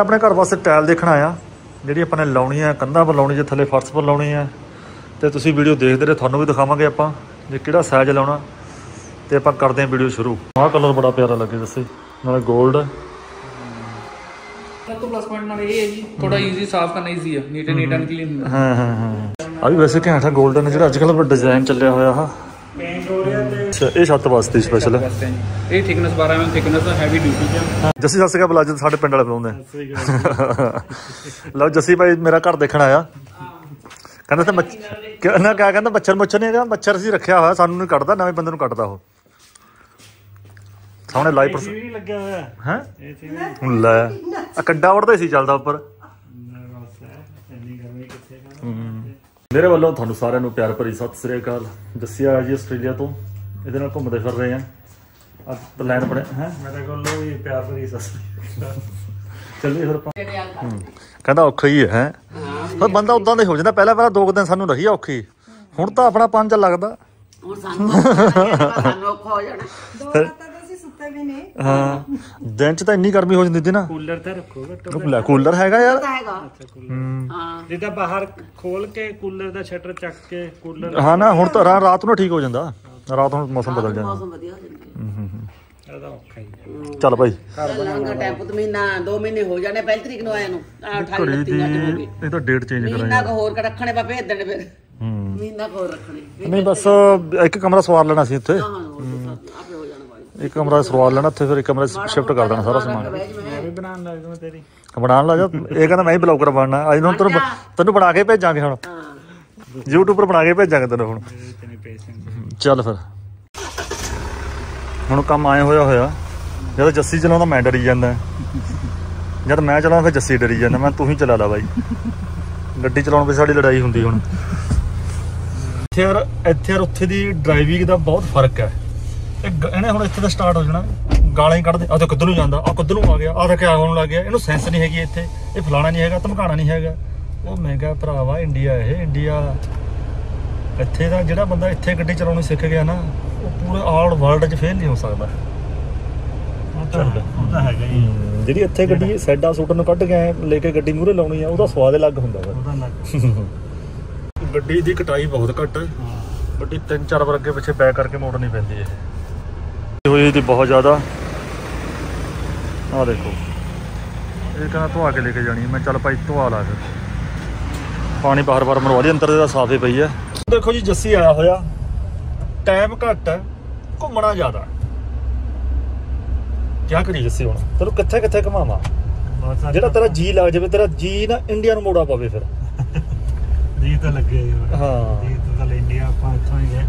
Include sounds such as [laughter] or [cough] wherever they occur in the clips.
ਆਪਣੇ ਘਰ ਵਾਸਤੇ ਟਾਇਲ ਦੇਖਣ ਆਇਆ ਜਿਹੜੀ ਆਪਾਂ ਨੇ ਲਾਉਣੀ ਆ ਕੰਧਾਂ ਪਰ ਲਾਉਣੀ ਜੇ ਥੱਲੇ ਫਰਸ਼ ਪਰ ਲਾਉਣੀ ਆ। ਤੇ ਤੁਸੀਂ ਵੀਡੀਓ ਦੇਖਦੇ ਰਹੇ ਤੁਹਾਨੂੰ ਵੀ ਦਿਖਾਵਾਂਗੇ ਆਪਾਂ ਜੇ ਕਿਹੜਾ ਸਾਈਜ਼ ਲਾਉਣਾ। ਤੇ ਆਪਾਂ ਕਰਦੇ ਹਾਂ ਵੀਡੀਓ ਸ਼ੁਰੂ। ਆਹ ਕਲਰ ਬੜਾ ਪਿਆਰਾ ਲੱਗੇ ਦੱਸੇ ਨਾਲੇ 골ਡ ਤੋਂ ਪਲੱਸ ਪੁਆਇੰਟ ਨਾਲ ਇਹ ਹੈ ਜੀ ਥੋੜਾ ਈਜ਼ੀ ਸਾਫ਼ ਕਰਨਾ ਈਜ਼ੀ ਹੈ ਨੀਟ ਨੀਟ ਐਂਡ ਕਲੀਨ ਹਾਂ ਹਾਂ ਹਾਂ ਆ ਵੀ ਵੈਸੇ ਘੈਂਟ ਆ 골ਡਨ ਜਿਹੜਾ ਅੱਜ ਕੱਲ੍ਹ ਡਿਜ਼ਾਈਨ ਚੱਲਿਆ ਹੋਇਆ ਆ। ਪੇਂਟ ਹੋ ਰਿਹਾ ਅੱਛਾ ਇਹ ਛੱਤ ਵਾਸਤੇ ਸਪੈਸ਼ਲ ਹੈ। ਇਹ thickness 12 mm thickness heavy duty ਹੈ। ਜੱਸੀ ਸੱਸ ਕਾ ਬੁਲਾ ਜਦ ਸਾਡੇ ਪਿੰਡ ਵਾਲੇ ਬੁਲਾਉਂਦੇ ਲਓ ਜੱਸੀ ਭਾਈ ਮੇਰਾ ਘਰ ਦੇਖਣ ਆਇਆ। ਕਹਿੰਦਾ ਤੇ ਮੱਛ ਕਹਿੰਦਾ ਕਿਆ ਕਹਿੰਦਾ ਮੱਛਰ ਮੁੱਛਰ ਨਹੀਂ ਹੈਗਾ? ਮੱਛਰ ਅਸੀਂ ਰੱਖਿਆ ਹੋਇਆ ਸਾਨੂੰ ਨਹੀਂ ਕੱਟਦਾ ਨਵੇਂ ਬੰਦੇ ਨੂੰ ਕੱਟਦਾ ਉਹ। ਸਾਹਮਣੇ ਲਾਈਵ ਵੀ ਲੱਗਿਆ ਹੋਇਆ। ਹੈ? ਇਹ ਸੀ ਨਾ ਲੈ। ਆ ਕੱਡਾ ਉੜਦਾ ਸੀ ਚੱਲਦਾ ਉੱਪਰ। ਨਾ ਮੇਰੇ ਵੱਲੋਂ ਤੁਹਾਨੂੰ ਸਾਰਿਆਂ ਨੂੰ ਪਿਆਰ ਭਰੀ ਸਤਿ ਸ੍ਰੀ ਅਕਾਲ। ਆਇਆ ਜੀ ਆਸਟ੍ਰੇਲੀਆ ਤੋਂ। ਇਹਦੇ ਨਾਲ ਘੁੰਮਦੇ ਫਿਰ ਰਹੇ ਆ ਅੱਜ ਪਲਾਨ ਬਣੇ ਹੈ? ਮੈਂ ਤਾਂ ਕੋਲ ਵੀ ਪਿਆਰ ਭਰੀ ਸੱਸ ਚੱਲੀਏ ਫਿਰ ਆਪਾਂ। ਹੂੰ। ਕਹਿੰਦਾ ਔਖਾ ਹੀ ਹੈ ਹੈਂ। ਬੰਦਾ ਉਦਾਂ ਦਾ ਹੀ ਜਾਂਦਾ ਪਹਿਲਾਂ ਪਹਿਲਾਂ ਦੋ ਕੁ ਦਿਨ ਸਾਨੂੰ ਰਹੀ ਔਖੀ। ਹੁਣ ਤਾਂ ਆਪਣਾ ਪੰਜ ਚੱਲ ਹੁਣ ਸਾਨੂੰ ਸਾਨੂੰ ਔਖਾ ਹੋ ਜਾਣਾ। ਦੋ ਰਾਤਾਂ ਤਾਂ ਅਸੀਂ ਸੁੱਤੇ ਵੀ ਨਹੀਂ ਹਾਂ। ਦਿਨ ਚ ਤਾਂ ਇੰਨੀ ਗਰਮੀ ਹੋ ਜਾਂਦੀ ਸੀ ਨਾ। ਕੂਲਰ ਤਾਂ ਰੱਖੋ ਘੱਟੋ ਕੂਲਰ ਹੈਗਾ ਯਾਰ। ਹੂੰ। ਹਾਂ। ਜਿੱਦਾਂ ਬਾਹਰ ਖੋਲ ਕੇ ਕੂਲਰ ਦਾ ਸ਼ਟਰ ਚੱਕ ਕੇ ਕੂਲਰ ਹਾਂ ਨਾ ਹੁਣ ਤਾਂ ਰਾਤ ਨੂੰ ਠੀਕ ਹੋ ਜਾਂਦਾ। ਰਾਤ ਨੂੰ ਮੌਸਮ ਬਦਲ ਜਾਂਦਾ ਮੌਸਮ ਵਧੀਆ ਹੋ ਜਾਂਦਾ ਹੀ ਹੈ ਚੱਲ ਭਾਈ ਲੰਗਾ ਟਾਈਮ ਪੁੱਤ ਮਹੀਨਾ 2 ਮਹੀਨੇ ਹੋ ਜਾਣੇ ਪਹਿਲੀ ਤਰੀਕ ਨੂੰ ਆਇਆ ਨੂੰ। ਆਹ 28 ਘੜੀ 29 ਦੀ ਅੱਜ ਹੋ ਇਹ ਤਾਂ ਡੇਟ ਚੇਂਜ ਮਹੀਨਾ ਕਰਾਂਗੇ ਕੁ ਹੋਰ ਰੱਖਣੇ ਪਾ ਭੇਜ ਦੇਣੇ ਫਿਰ। ਹੂੰ। ਮਹੀਨਾ ਕੁ ਹੋਰ ਰੱਖਣੇ। ਨਹੀਂ ਬਸ ਇੱਕ ਕਮਰਾ ਸਵਾਰ ਲੈਣਾ ਸੀ ਉੱਥੇ ਹਾਂ ਹੋਰ ਤਾਂ ਆਪੇ ਹੋ ਜਾਣਾ ਬਾਈ। ਇੱਕ ਕਮਰਾ ਸਵਾਰ ਲੈਣਾ ਉੱਥੇ ਫਿਰ ਇੱਕ ਕਮਰਾ ਸ਼ਿਫਟ ਕਰ ਦੇਣਾ ਸਾਰਾ ਸਮਾਨ। ਮੈਂ ਵੀ ਬਣਾਉਣ ਲੱਗ ਜਾਵਾਂ ਤੇਰੀ। ਬਣਾਉਣ ਲੱਗਾ ਇਹ ਕਹਿੰਦਾ ਮੈਂ ਹੀ ਬਲੌਗਰ ਬਣਨਾ ਅੱਜ ਨੂੰ ਤੈਨੂੰ ਤੈਨੂੰ ਬਣਾ ਕੇ ਭੇਜਾਂਗੇ ਹੁਣ। ਹਾਂ YouTube ਪਰ ਬਣਾ ਕੇ ਭੇਜਾਂਗੇ ਤੈਨੂੰ ਹੁਣ। ਚੱਲ ਫਿਰ। ਹੁਣ ਕੰਮ ਆਏ ਹੋਇਆ ਹੋਇਆ, ਜਦ ਜੱਸੀ ਚਲਾਉਂਦਾ ਮੈਂ ਡਰੀ ਜਾਂਦਾ। ਜਦ ਮੈਂ ਚਲਾਉਂਦਾ ਫਿਰ ਜੱਸੀ ਡਰੀ ਜਾਂਦਾ। ਮੈਂ ਤੂੰ ਹੀ ਚਲਾ ਲਾ ਬਾਈ। ਗੱਡੀ ਚਲਾਉਣ ਵਿੱਚ ਸਾਡੀ ਲੜਾਈ ਹੁੰਦੀ ਹੁਣ। ਇੱਥੇ ਯਾਰ ਇੱਥੇ ਯਾਰ ਉੱਥੇ ਦੀ ਡਰਾਈਵਿੰਗ ਦਾ ਬਹੁਤ ਫ਼ਰਕ ਹੈ। ਇਹਨੇ ਹੁਣ ਇੱਥੇ ਦਾ ਸਟਾਰਟ ਹੋ ਜਾਣਾ। ਗਾਲਾਂ ਹੀ ਕੱਢਦੇ। ਆ ਤੇ ਕਿੱਧਰ ਨੂੰ ਜਾਂਦਾ। ਆ ਕਿੱਧਰ ਨੂੰ ਆ ਗਿਆ। ਆ ਤਾਂ ਕਿਆ ਹੋਣ ਲੱਗ ਗਿਆ। ਇਹਨੂੰ ਸੈਂਸ ਨਹੀਂ ਹੈਗੀ ਇੱਥੇ। ਇਹ ਫਲਾਣਾ ਨਹੀਂ ਹੈਗਾ, ਧਮਕਾਣਾ ਨਹੀਂ ਹੈਗਾ। ਉਹ ਮੈਂ ਕਿਹਾ ਭਰਾਵਾ ਇੰਡੀਆ ਇਹ ਇੰਡੀਆ ਇੱਥੇ ਦਾ ਜਿਹੜਾ ਬੰਦਾ ਇੱਥੇ ਗੱਡੀ ਚਲਾਉਣੀ ਸਿੱਖ ਗਿਆ ਨਾ ਉਹ ਪੂਰੇ ਆਲ ਵਰਲਡ 'ਚ ਫੇਲ ਨਹੀਂ ਹੋ ਸਕਦਾ। ਉਹ ਤਾਂ ਹੈਗਾ ਹੀ ਜਿਹੜੀ ਇੱਥੇ ਗੱਡੀ ਸੈਡਾ ਸੂਟਰ ਨੂੰ ਕੱਢ ਕੇ ਲੈ ਕੇ ਗੱਡੀ ਮੂਹਰੇ ਲਾਉਣੀ ਆ ਉਹਦਾ ਸਵਾਦ ਅਲੱਗ ਹੁੰਦਾ ਵਾ। ਉਹਦਾ [laughs] ਗੱਡੀ ਦੀ ਕਟਾਈ ਬਹੁਤ ਘੱਟ ਹੈ। ਗੱਡੀ ਤਿੰਨ ਚਾਰ ਵਾਰ ਅੱਗੇ ਪਿੱਛੇ ਬੈਕ ਕਰਕੇ ਮੋੜਨੀ ਪੈਂਦੀ ਹੈ ਇਹ। ਹੋਈ ਦੀ ਬਹੁਤ ਜ਼ਿਆਦਾ। ਆਹ ਦੇਖੋ। ਇਹ ਕਹਿੰਦਾ ਧਵਾ ਕੇ ਲੈ ਕੇ ਜਾਣੀ। ਮੈਂ ਚੱਲ ਭਾਈ ਧਵਾ ਲਾ ਫਿਰ ਪਾਣੀ ਬਾਹਰ ਬਾਹਰ ਮਰਵਾ ਦੀ ਅੰਦਰ ਦਾ ਸਾਫੇ ਪਈ ਹੈ ਦੇਖੋ ਜੀ ਜੱਸੀ ਆਇਆ ਹੋਇਆ। ਟਾਈਮ ਘੱਟ ਹੈ ਘੁੰਮਣਾ ਜ਼ਿਆਦਾ ਕੀ ਕਰੀ ਜੱਸੀ ਹੁਣ? ਤੈਨੂੰ ਕਿੱਥੇ ਕਿੱਥੇ ਘੁਮਾਵਾਂ? ਜਿਹੜਾ ਤੇਰਾ ਜੀ ਲੱਗ ਜਾਵੇ ਤੇਰਾ ਜੀ ਨਾ ਇੰਡੀਆ ਨੂੰ ਮੋੜਾ ਪਵੇ ਫਿਰ। ਜੀ ਤਾਂ ਲੱਗੇ ਹੀ ਜੀ ਤਾਂ ਇੰਡੀਆ ਆਪਾਂ ਇੱਥੋਂ ਹੀ ਗਏ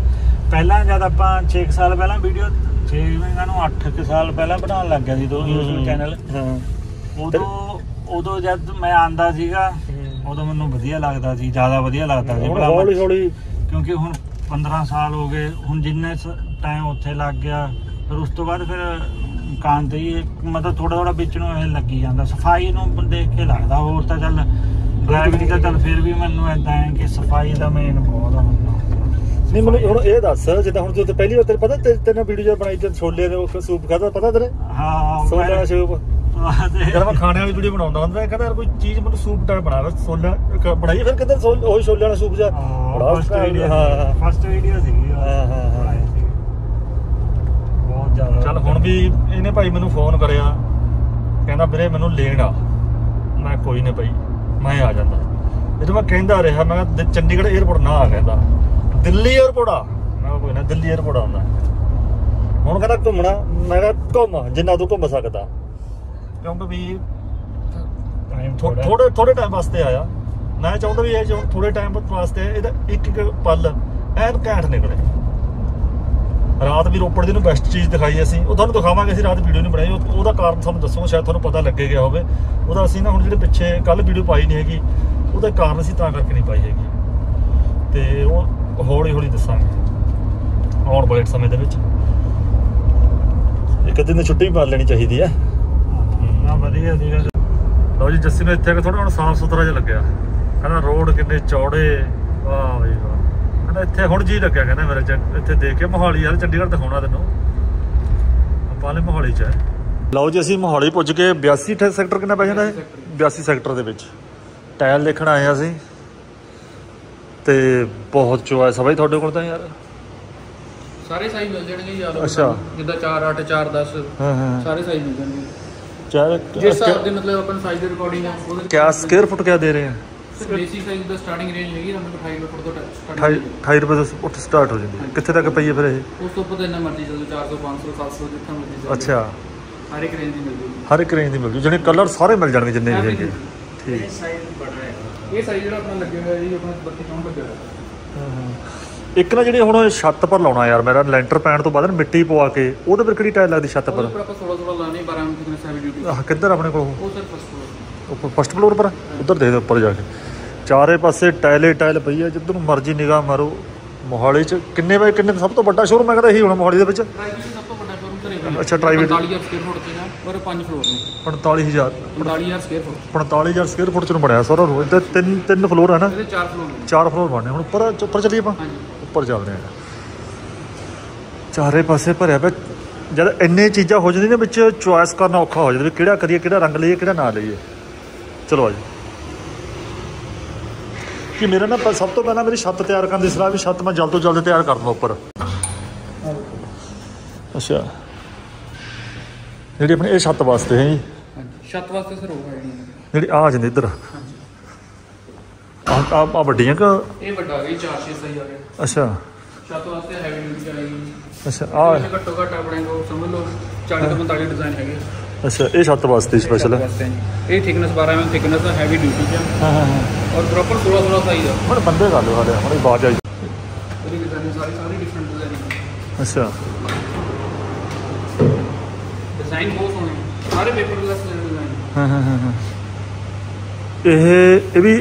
ਪਹਿਲਾਂ ਜਦ ਆਪਾਂ 6 ਸਾਲ ਪਹਿਲਾਂ ਵੀਡੀਓ 6 ਮੈਂ ਨੂੰ 8 ਸਾਲ ਪਹਿਲਾਂ ਬਣਾਉਣ ਲੱਗ ਗਿਆ ਸੀ ਦੋ YouTube ਚੈਨਲ ਹਾਂ। ਉਦੋਂ ਉਦੋਂ ਜਦ ਮੈਂ ਆਂਦਾ ਸੀਗਾ ਉਦੋਂ ਮੈਨੂੰ ਵਧੀਆ ਲੱਗਦਾ ਸੀ ਜ਼ਿਆਦਾ ਵਧੀਆ ਲੱਗਦਾ ਸੀ ਹੁਣ ਹੌਲੀ ਹੌਲੀ ਕਿਉਂਕਿ ਹੁਣ 15 ਸਾਲ ਹੋ ਗਏ ਹੁਣ ਜਿੰਨੇ ਟਾਈਮ ਉੱਥੇ ਲੱਗ ਗਿਆ ਫਿਰ ਉਸ ਤੋਂ ਬਾਅਦ ਫਿਰ ਕਾਂਤ ਹੀ ਮਤਲਬ ਥੋੜਾ ਥੋੜਾ ਵਿੱਚ ਨੂੰ ਇਹ ਲੱਗੀ ਜਾਂਦਾ ਸਫ਼ਾਈ ਨੂੰ ਦੇਖ ਕੇ ਲੱਗਦਾ ਹੋਰ ਤਾਂ ਚੱਲ ਡਰਾਈਵਿੰਗ ਤਾਂ ਚੱਲ ਫਿਰ ਵੀ ਮੈਨੂੰ ਐਦਾਂ ਹੈ ਕਿ ਸਫ਼ਾਈ ਦਾ ਮੇਨ ਬਹੁਤ ਆ ਮੈਨੂੰ। ਨਹੀਂ ਮੈਨੂੰ ਹੁਣ ਇਹ ਦੱਸ ਜਿੱਦਾਂ ਹੁਣ ਤੂੰ ਪਹਿਲੀ ਵਾਰ ਤੈਨੂੰ ਪਤਾ ਤੇ ਤੈਨੂੰ ਵੀਡੀਓ ਜਦ ਬਣਾਈ ਤੇ ਛੋਲੇ ਦੇ ਉਹ ਸੂਪ ਖਾਦਾ ਪਤਾ ਤੇਰੇ? ਹਾਂ ਦਾ ਸੂਪ। ਜਦ ਮੈਂ ਖਾਣੇ ਵਾਲੀ ਵੀਡੀਓ ਬਣਾਉਂਦਾ ਹੁੰਦਾ ਕਹਿੰਦਾ ਯਾਰ ਕੋਈ ਚੀਜ਼ ਮੈਨੂੰ ਸੂਪ ਟਾਈਪ ਬਣਾ ਲੈ ਸੋਲਾ ਬਣਾਈ ਫਿਰ ਕਿਤੇ ਉਹੀ ਛੋਲੇ ਵਾਲਾ ਸੂਪ ਜਾ ਫਸਟ ਵੀਡੀਓ ਹਾਂ ਫਸਟ ਵੀਡੀਓ ਸੀ ਹਾਂ। ਹਾਂ ਬਹੁਤ ਜ਼ਿਆਦਾ ਚੱਲ ਹੁਣ ਵੀ ਇਹਨੇ ਭਾਈ ਮੈਨੂੰ ਫੋਨ ਕਰਿਆ ਕਹਿੰਦਾ ਵੀਰੇ ਮੈਨੂੰ ਲੈਣ ਆ। ਮੈਂ ਕੋਈ ਨਹੀਂ ਭਾਈ ਮੈਂ ਆ ਜਾਂਦਾ। ਜਦੋਂ ਮੈਂ ਕਹਿੰਦਾ ਰਿਹਾ ਮੈਂ ਚੰਡੀਗੜ੍ਹ 에어ਪੋਰਟ ਨਾ ਆ ਕਹਿੰਦਾ। ਦਿੱਲੀ 에어ਪੋਰਟ ਆ? ਮੈਂ ਕੋਈ ਨਾ ਦਿੱਲੀ 에어ਪੋਰਟ ਆਉਂਦਾ ਹੁਣ ਕਹਿੰਦਾ ਘੁੰਮਣਾ ਮੈਂ ਕਿਹਾ ਘੁੰਮ ਜਿੰਨਾ ਤੂੰ ਘੁੰਮ ਸਕਦਾ। ਕਿਉਂਕਿ ਵੀ ਟਾਈਮ ਥੋੜਾ ਥੋੜੇ ਟਾਈਮ ਵਾਸਤੇ ਆਇਆ। ਮੈਂ ਚਾਹੁੰਦਾ ਵੀ ਇਹ ਜੋ ਥੋੜੇ ਟਾਈਮ ਵਾਸਤੇ ਇਹਦਾ ਇੱਕ ਇੱਕ ਪਲ ਐਨ ਘੈਂਟ ਨਿਕਲੇ। ਰਾਤ ਵੀ ਰੋਪੜ ਦੀ ਨੂੰ ਬੈਸਟ ਚੀਜ਼ ਦਿਖਾਈ ਅਸੀਂ। ਉਹ ਤੁਹਾਨੂੰ ਦਿਖਾਵਾਂਗੇ ਅਸੀਂ ਰਾਤ ਵੀਡੀਓ ਨਹੀਂ ਬਣਾਈ। ਉਹ- ਉਹਦਾ ਕਾਰਨ ਤੁਹਾਨੂੰ ਦੱਸੂਗਾ ਸ਼ਾਇਦ ਤੁਹਾਨੂੰ ਪਤਾ ਲੱਗੇ ਗਿਆ ਹੋਵੇ। ਉਹਦਾ ਅਸੀਂ ਨਾ ਹੁਣ ਜਿਹੜੇ ਪਿੱਛੇ ਕੱਲ ਵੀਡੀਓ ਪਾਈ ਨਹੀਂ ਹੈਗੀ ਉਹਦਾ ਕਾਰਨ ਅਸੀਂ ਤਾਂ ਕਰਕੇ ਨਹੀਂ ਪਾਈ ਹੈਗੀ। ਤੇ ਉਹ ਹੌਲੀ ਹੌਲੀ ਦੱਸਾਂਗੇ ਆਉਣ ਵਾਲੇ ਸਮੇਂ ਦੇ ਵਿੱਚ। ਇੱਕ ਦਿਨ ਦੀ ਛੁੱਟੀ ਵੀ ਮਾਰ ਲੈਣੀ ਚਾਹੀਦੀ ਹੈ। ਵਧੀਆ ਸੀਗਾ ਲਓ ਜੀ ਜੱਸੀ ਨੂੰ ਇੱਥੇ ਥੋੜਾ ਹੁਣ ਸਾਫ਼ ਸੁਥਰਾ ਜਿਹਾ ਲੱਗਿਆ। ਕਹਿੰਦਾ ਰੋਡ ਕਿੰਨੇ ਚੌੜੇ। ਵਾਹ ਬਈ ਵਾਹ। ਕਹਿੰਦਾ ਇੱਥੇ ਹੁਣ ਜੀ ਲੱਗਿਆ ਕਹਿੰਦਾ ਮੇਰੇ ਚ। ਇੱਥੇ ਦੇਖ ਕੇ ਮੋਹਾਲੀ ਯਾਰ ਚੰਡੀਗੜ੍ਹ ਦਿਖਾਉਣਾ ਤੈਨੂੰ। ਆਪਾਂ ਨੇ ਮੋਹਾਲੀ ਚ ਹੈ ਲਓ ਜੀ ਅਸੀਂ ਮੋਹਾਲੀ ਪੁੱਜ ਕੇ 82 ਠੇ- ਸੈਕਟਰ ਕਿੰਨਾ ਪੈ ਜਾਂਦਾ ਹੈ 82 ਸੈਕਟਰ ਦੇ ਵਿੱਚ। ਟਾਇਲ ਦੇਖਣ ਆਏ ਹਾਂ ਅਸੀਂ। ਤੇ ਬਹੁਤ ਚੋਇਸ ਆ ਬਾਈ ਤੁਹਾਡੇ ਕੋਲ ਤਾਂ ਯਾਰ। ਸਾਰੇ ਸਾਈਜ਼ ਮਿਲ ਜਾਣਗੇ ਆਲੋ ਅੱਛਾ। ਜਿੱਦਾਂ 4 8 4 10 ਹਾਂ ਹਾਂ। ਸਾਰੇ ਸਾਈਜ਼ ਮਿਲ ਜਾਣਗੇ। ਚਾਰ ਜਿਸ ਹਿਸਾਬ ਦੇ ਮਤਲਬ ਆਪਾਂ ਸਾਈਜ਼ ਦੇ ਰਿਕਾਰਡਿੰਗ ਆ ਉਹਦੇ ਕਿਆ ਸਕੁਅਰ ਫੁੱਟ ਕਿਆ ਦੇ ਰਹੇ ਆ? ਬੇਸਿਕ ਸਾਈਜ਼ ਦਾ ਸਟਾਰਟਿੰਗ ਰੇਂਜ ਹੈਗੀ ਤੁਹਾਨੂੰ 28 ਰੁਪਏ ਤੋਂ 28 ਸਟਾਰਟਿੰਗ 28 ਰੁਪਏ ਤੋਂ ਉੱਠ ਸਟਾਰਟ ਹੋ ਜਾਂਦੀ ਹੈ। ਕਿੱਥੇ ਤੱਕ ਪਈ ਹੈ ਫਿਰ ਇਹ? ਉਸ ਤੋਂ ਉੱਪਰ ਇੰਨਾ ਮਰਜ਼ੀ ਜਦੋਂ 400 500 700 ਜਿੱਥਾ ਮਰਜ਼ੀ ਚੱਲ। ਅੱਛਾ। ਹਰ ਇੱਕ ਰੇਂਜ ਦੀ ਮਿਲ ਜੂਗੀ। ਹਰ ਇੱਕ ਰੇਂਜ ਦੀ ਮਿਲ ਜੂ। ਜਿਹੜੇ ਕਲਰ ਸਾਰੇ ਮਿਲ ਜਾਣਗੇ ਜਿੰਨੇ ਵੀ ਹੈਗੇ ਠੀਕ। ਇਹ ਸਾਈਜ਼ ਜਿਹੜਾ ਆਪਣਾ ਲੱਗਿਆ ਹੋਇਆ ਜੀ ਆਪਣਾ 32 ਚੌਂਕ ਲੱਗਿਆ ਹੋਇਆ। ਇੱਕ ਨਾ ਜਿਹੜੇ ਹੁਣ ਛੱਤ ਪਰ ਲਾਉਣਾ ਯਾਰ ਮੇਰਾ ਲੈਂਟਰ ਪੈਣ ਤੋਂ ਬਾਅਦ ਨਾ ਮਿੱਟੀ ਪਵਾ ਕੇ ਉਹਦੇ ਪਰ ਕਿਹੜੀ ਟਾਇਲ ਲੱਗਦੀ ਛੱਤ ਪਰ? ਉੱਪਰ ਆਪਾਂ 16 16 ਲਾਣੇ 12 ਇੰਚ ਦੀ ਹੈਵੀ ਡਿਊਟੀ ਆਹ ਕਿੱਧਰ ਆਪਣੇ ਕੋਲ? ਉਹ ਸਰ ਫਸਟ ਫਲੋਰ ਉੱਪਰ ਫਸਟ ਫਲੋਰ ਪਰ ਉਧਰ ਦੇਖਦੇ ਉੱਪਰ ਜਾ ਕੇ। ਚਾਰੇ ਪਾਸੇ ਟਾਇਲੇ ਟਾਇਲ ਪਈ ਹੈ ਜਿੱਧਰ ਨੂੰ ਮਰਜ਼ੀ ਨਿਗਾਹ ਮਾਰੋ। ਮੋਹਾਲੀ ਚ ਕਿੰਨੇ ਬਾਈ ਕਿੰਨੇ ਸਭ ਤੋਂ ਵੱਡਾ ਸ਼ੋਰੂਮ ਮੈਂ ਕਹਿੰਦਾ ਇਹੀ ਹੋਣਾ ਮੋਹਾਲੀ ਦੇ ਵਿੱਚ। ਪ੍ਰਾਈਵੇਟ ਸਭ ਤੋਂ ਵੱਡਾ ਸ਼ੋਰੂਮ ਘਰੇ ਹੋਇਆ ਅੱਛਾ, private। 45000 ਸਕੁਅਰ ਫੁੱਟ ਤੇ ਨਾ ਔਰ 5 ਫਲੋਰ ਨੇ। 45000 45000 ਸਕੁਅਰ ਫੁੱਟ 45000 ਸਕੁਅਰ ਫੁੱਟ ਚ ਨੂੰ ਬਣਿਆ ਸਾਰਾ ਰੋਜ਼ ਤੇ ਤਿੰਨ ਤਿੰਨ ਫਲੋਰ ਹੈ ਨਾ? ਇਹਦੇ 4 ਫਲੋਰ ਚਾਰ ਫਲੋਰ ਬਣਨੇ। ਹੁਣ ਉੱਪਰ ਉੱਪਰ ਚੱਲੀਏ ਆਪਾਂ? ਹਾਂਜੀ। ਉੱਪਰ ਚੱਲਦੇ ਆ ਚਾਰੇ ਪਾਸੇ ਭਰਿਆ ਪਿਆ। ਜਦ ਇੰਨੇ ਚੀਜ਼ਾਂ ਹੋ ਜਾਂਦੀਆਂ ਨੇ ਵਿੱਚ ਚੁਆਇਸ ਕਰਨਾ ਔਖਾ ਹੋ ਜਾਂਦਾ ਵੀ ਕਿਹੜਾ ਕਰੀਏ ਕਿਹੜਾ ਰੰਗ ਲਈਏ ਕਿਹੜਾ ਨਾ ਲਈਏ। ਚਲੋ ਆਜੀ ਕਿ ਮੇਰਾ ਨਾ ਸਭ ਤੋਂ ਪਹਿਲਾਂ ਮੇਰੀ ਛੱਤ ਤਿਆਰ ਕਰਨ ਦੀ ਸਲਾਹ ਵੀ ਛੱਤ ਮੈਂ ਜਲਦ ਤੋਂ ਜਲਦ ਤਿਆਰ ਕਰ ਦਵਾਂ ਉੱਪਰ। ਅੱਛਾ। ਜਿਹੜੀ ਆਪਣੀ ਇਹ ਛੱਤ ਵਾਸਤੇ ਹੈ ਜੀ। ਛੱਤ ਵਾਸਤੇ ਸਰ ਉਹ ਜਿਹੜੀ ਆ ਜਾਂਦੀ ਇੱਧਰ। ਆ ਆ ਵੱਡੀਆਂ ਕਿ? ਇਹ ਵੱਡਾ ਆ ਗਿਆ 4 6 ਸਹੀ ਆ ਗਿਆ ਅੱਛਾ। ਛੱਤ ਵਾਸਤੇ ਹੈਵੀ ਡਿਊਟੀ ਆਏਗੀ ਅੱਛਾ ਆ ਘੱਟੋ ਘੱਟ ਆਪਣੇ ਕੋਲ ਸਮਝ ਲਓ 40 ਤੋਂ 45 ਡਿਜ਼ਾਈਨ ਹੈਗੇ। ਅੱਛਾ ਇਹ ਛੱਤ ਵਾਸਤੇ ਸਪੈਸ਼ਲ ਹੈ। ਇਹ ਥਿਕਨੈਸ 12 mm ਥਿਕਨੈਸ ਦਾ ਹੈਵੀ ਡਿਊਟੀ ਚ ਹਾਂ ਹਾਂ ਹਾਂ। ਔਰ ਪ੍ਰੋਪਰ 16 16 ਸਾਈਜ਼ ਆ। ਹੁਣ ਬੰਦੇ ਕਰ ਲਓ ਹਾਲੇ ਹੁਣ ਬਾਜ ਆਈ। ਉਹਦੀ ਡਿਜ਼ਾਈਨ ਸਾਰੀ ਸਾਰੀ ਡਿਫਰੈਂਟ ਡਿਜ਼ਾਈਨ ਅੱਛਾ। ਡਿਜ਼ਾਈਨ ਬਹੁਤ ਸੋਹਣੇ। ਸਾਰੇ ਪੇਪਰ ਗਲਾਸ ਦੇ ਡਿਜ਼ਾਈਨ ਹਾਂ ਹਾਂ ਹਾਂ। ਇਹ ਇਹ ਵੀ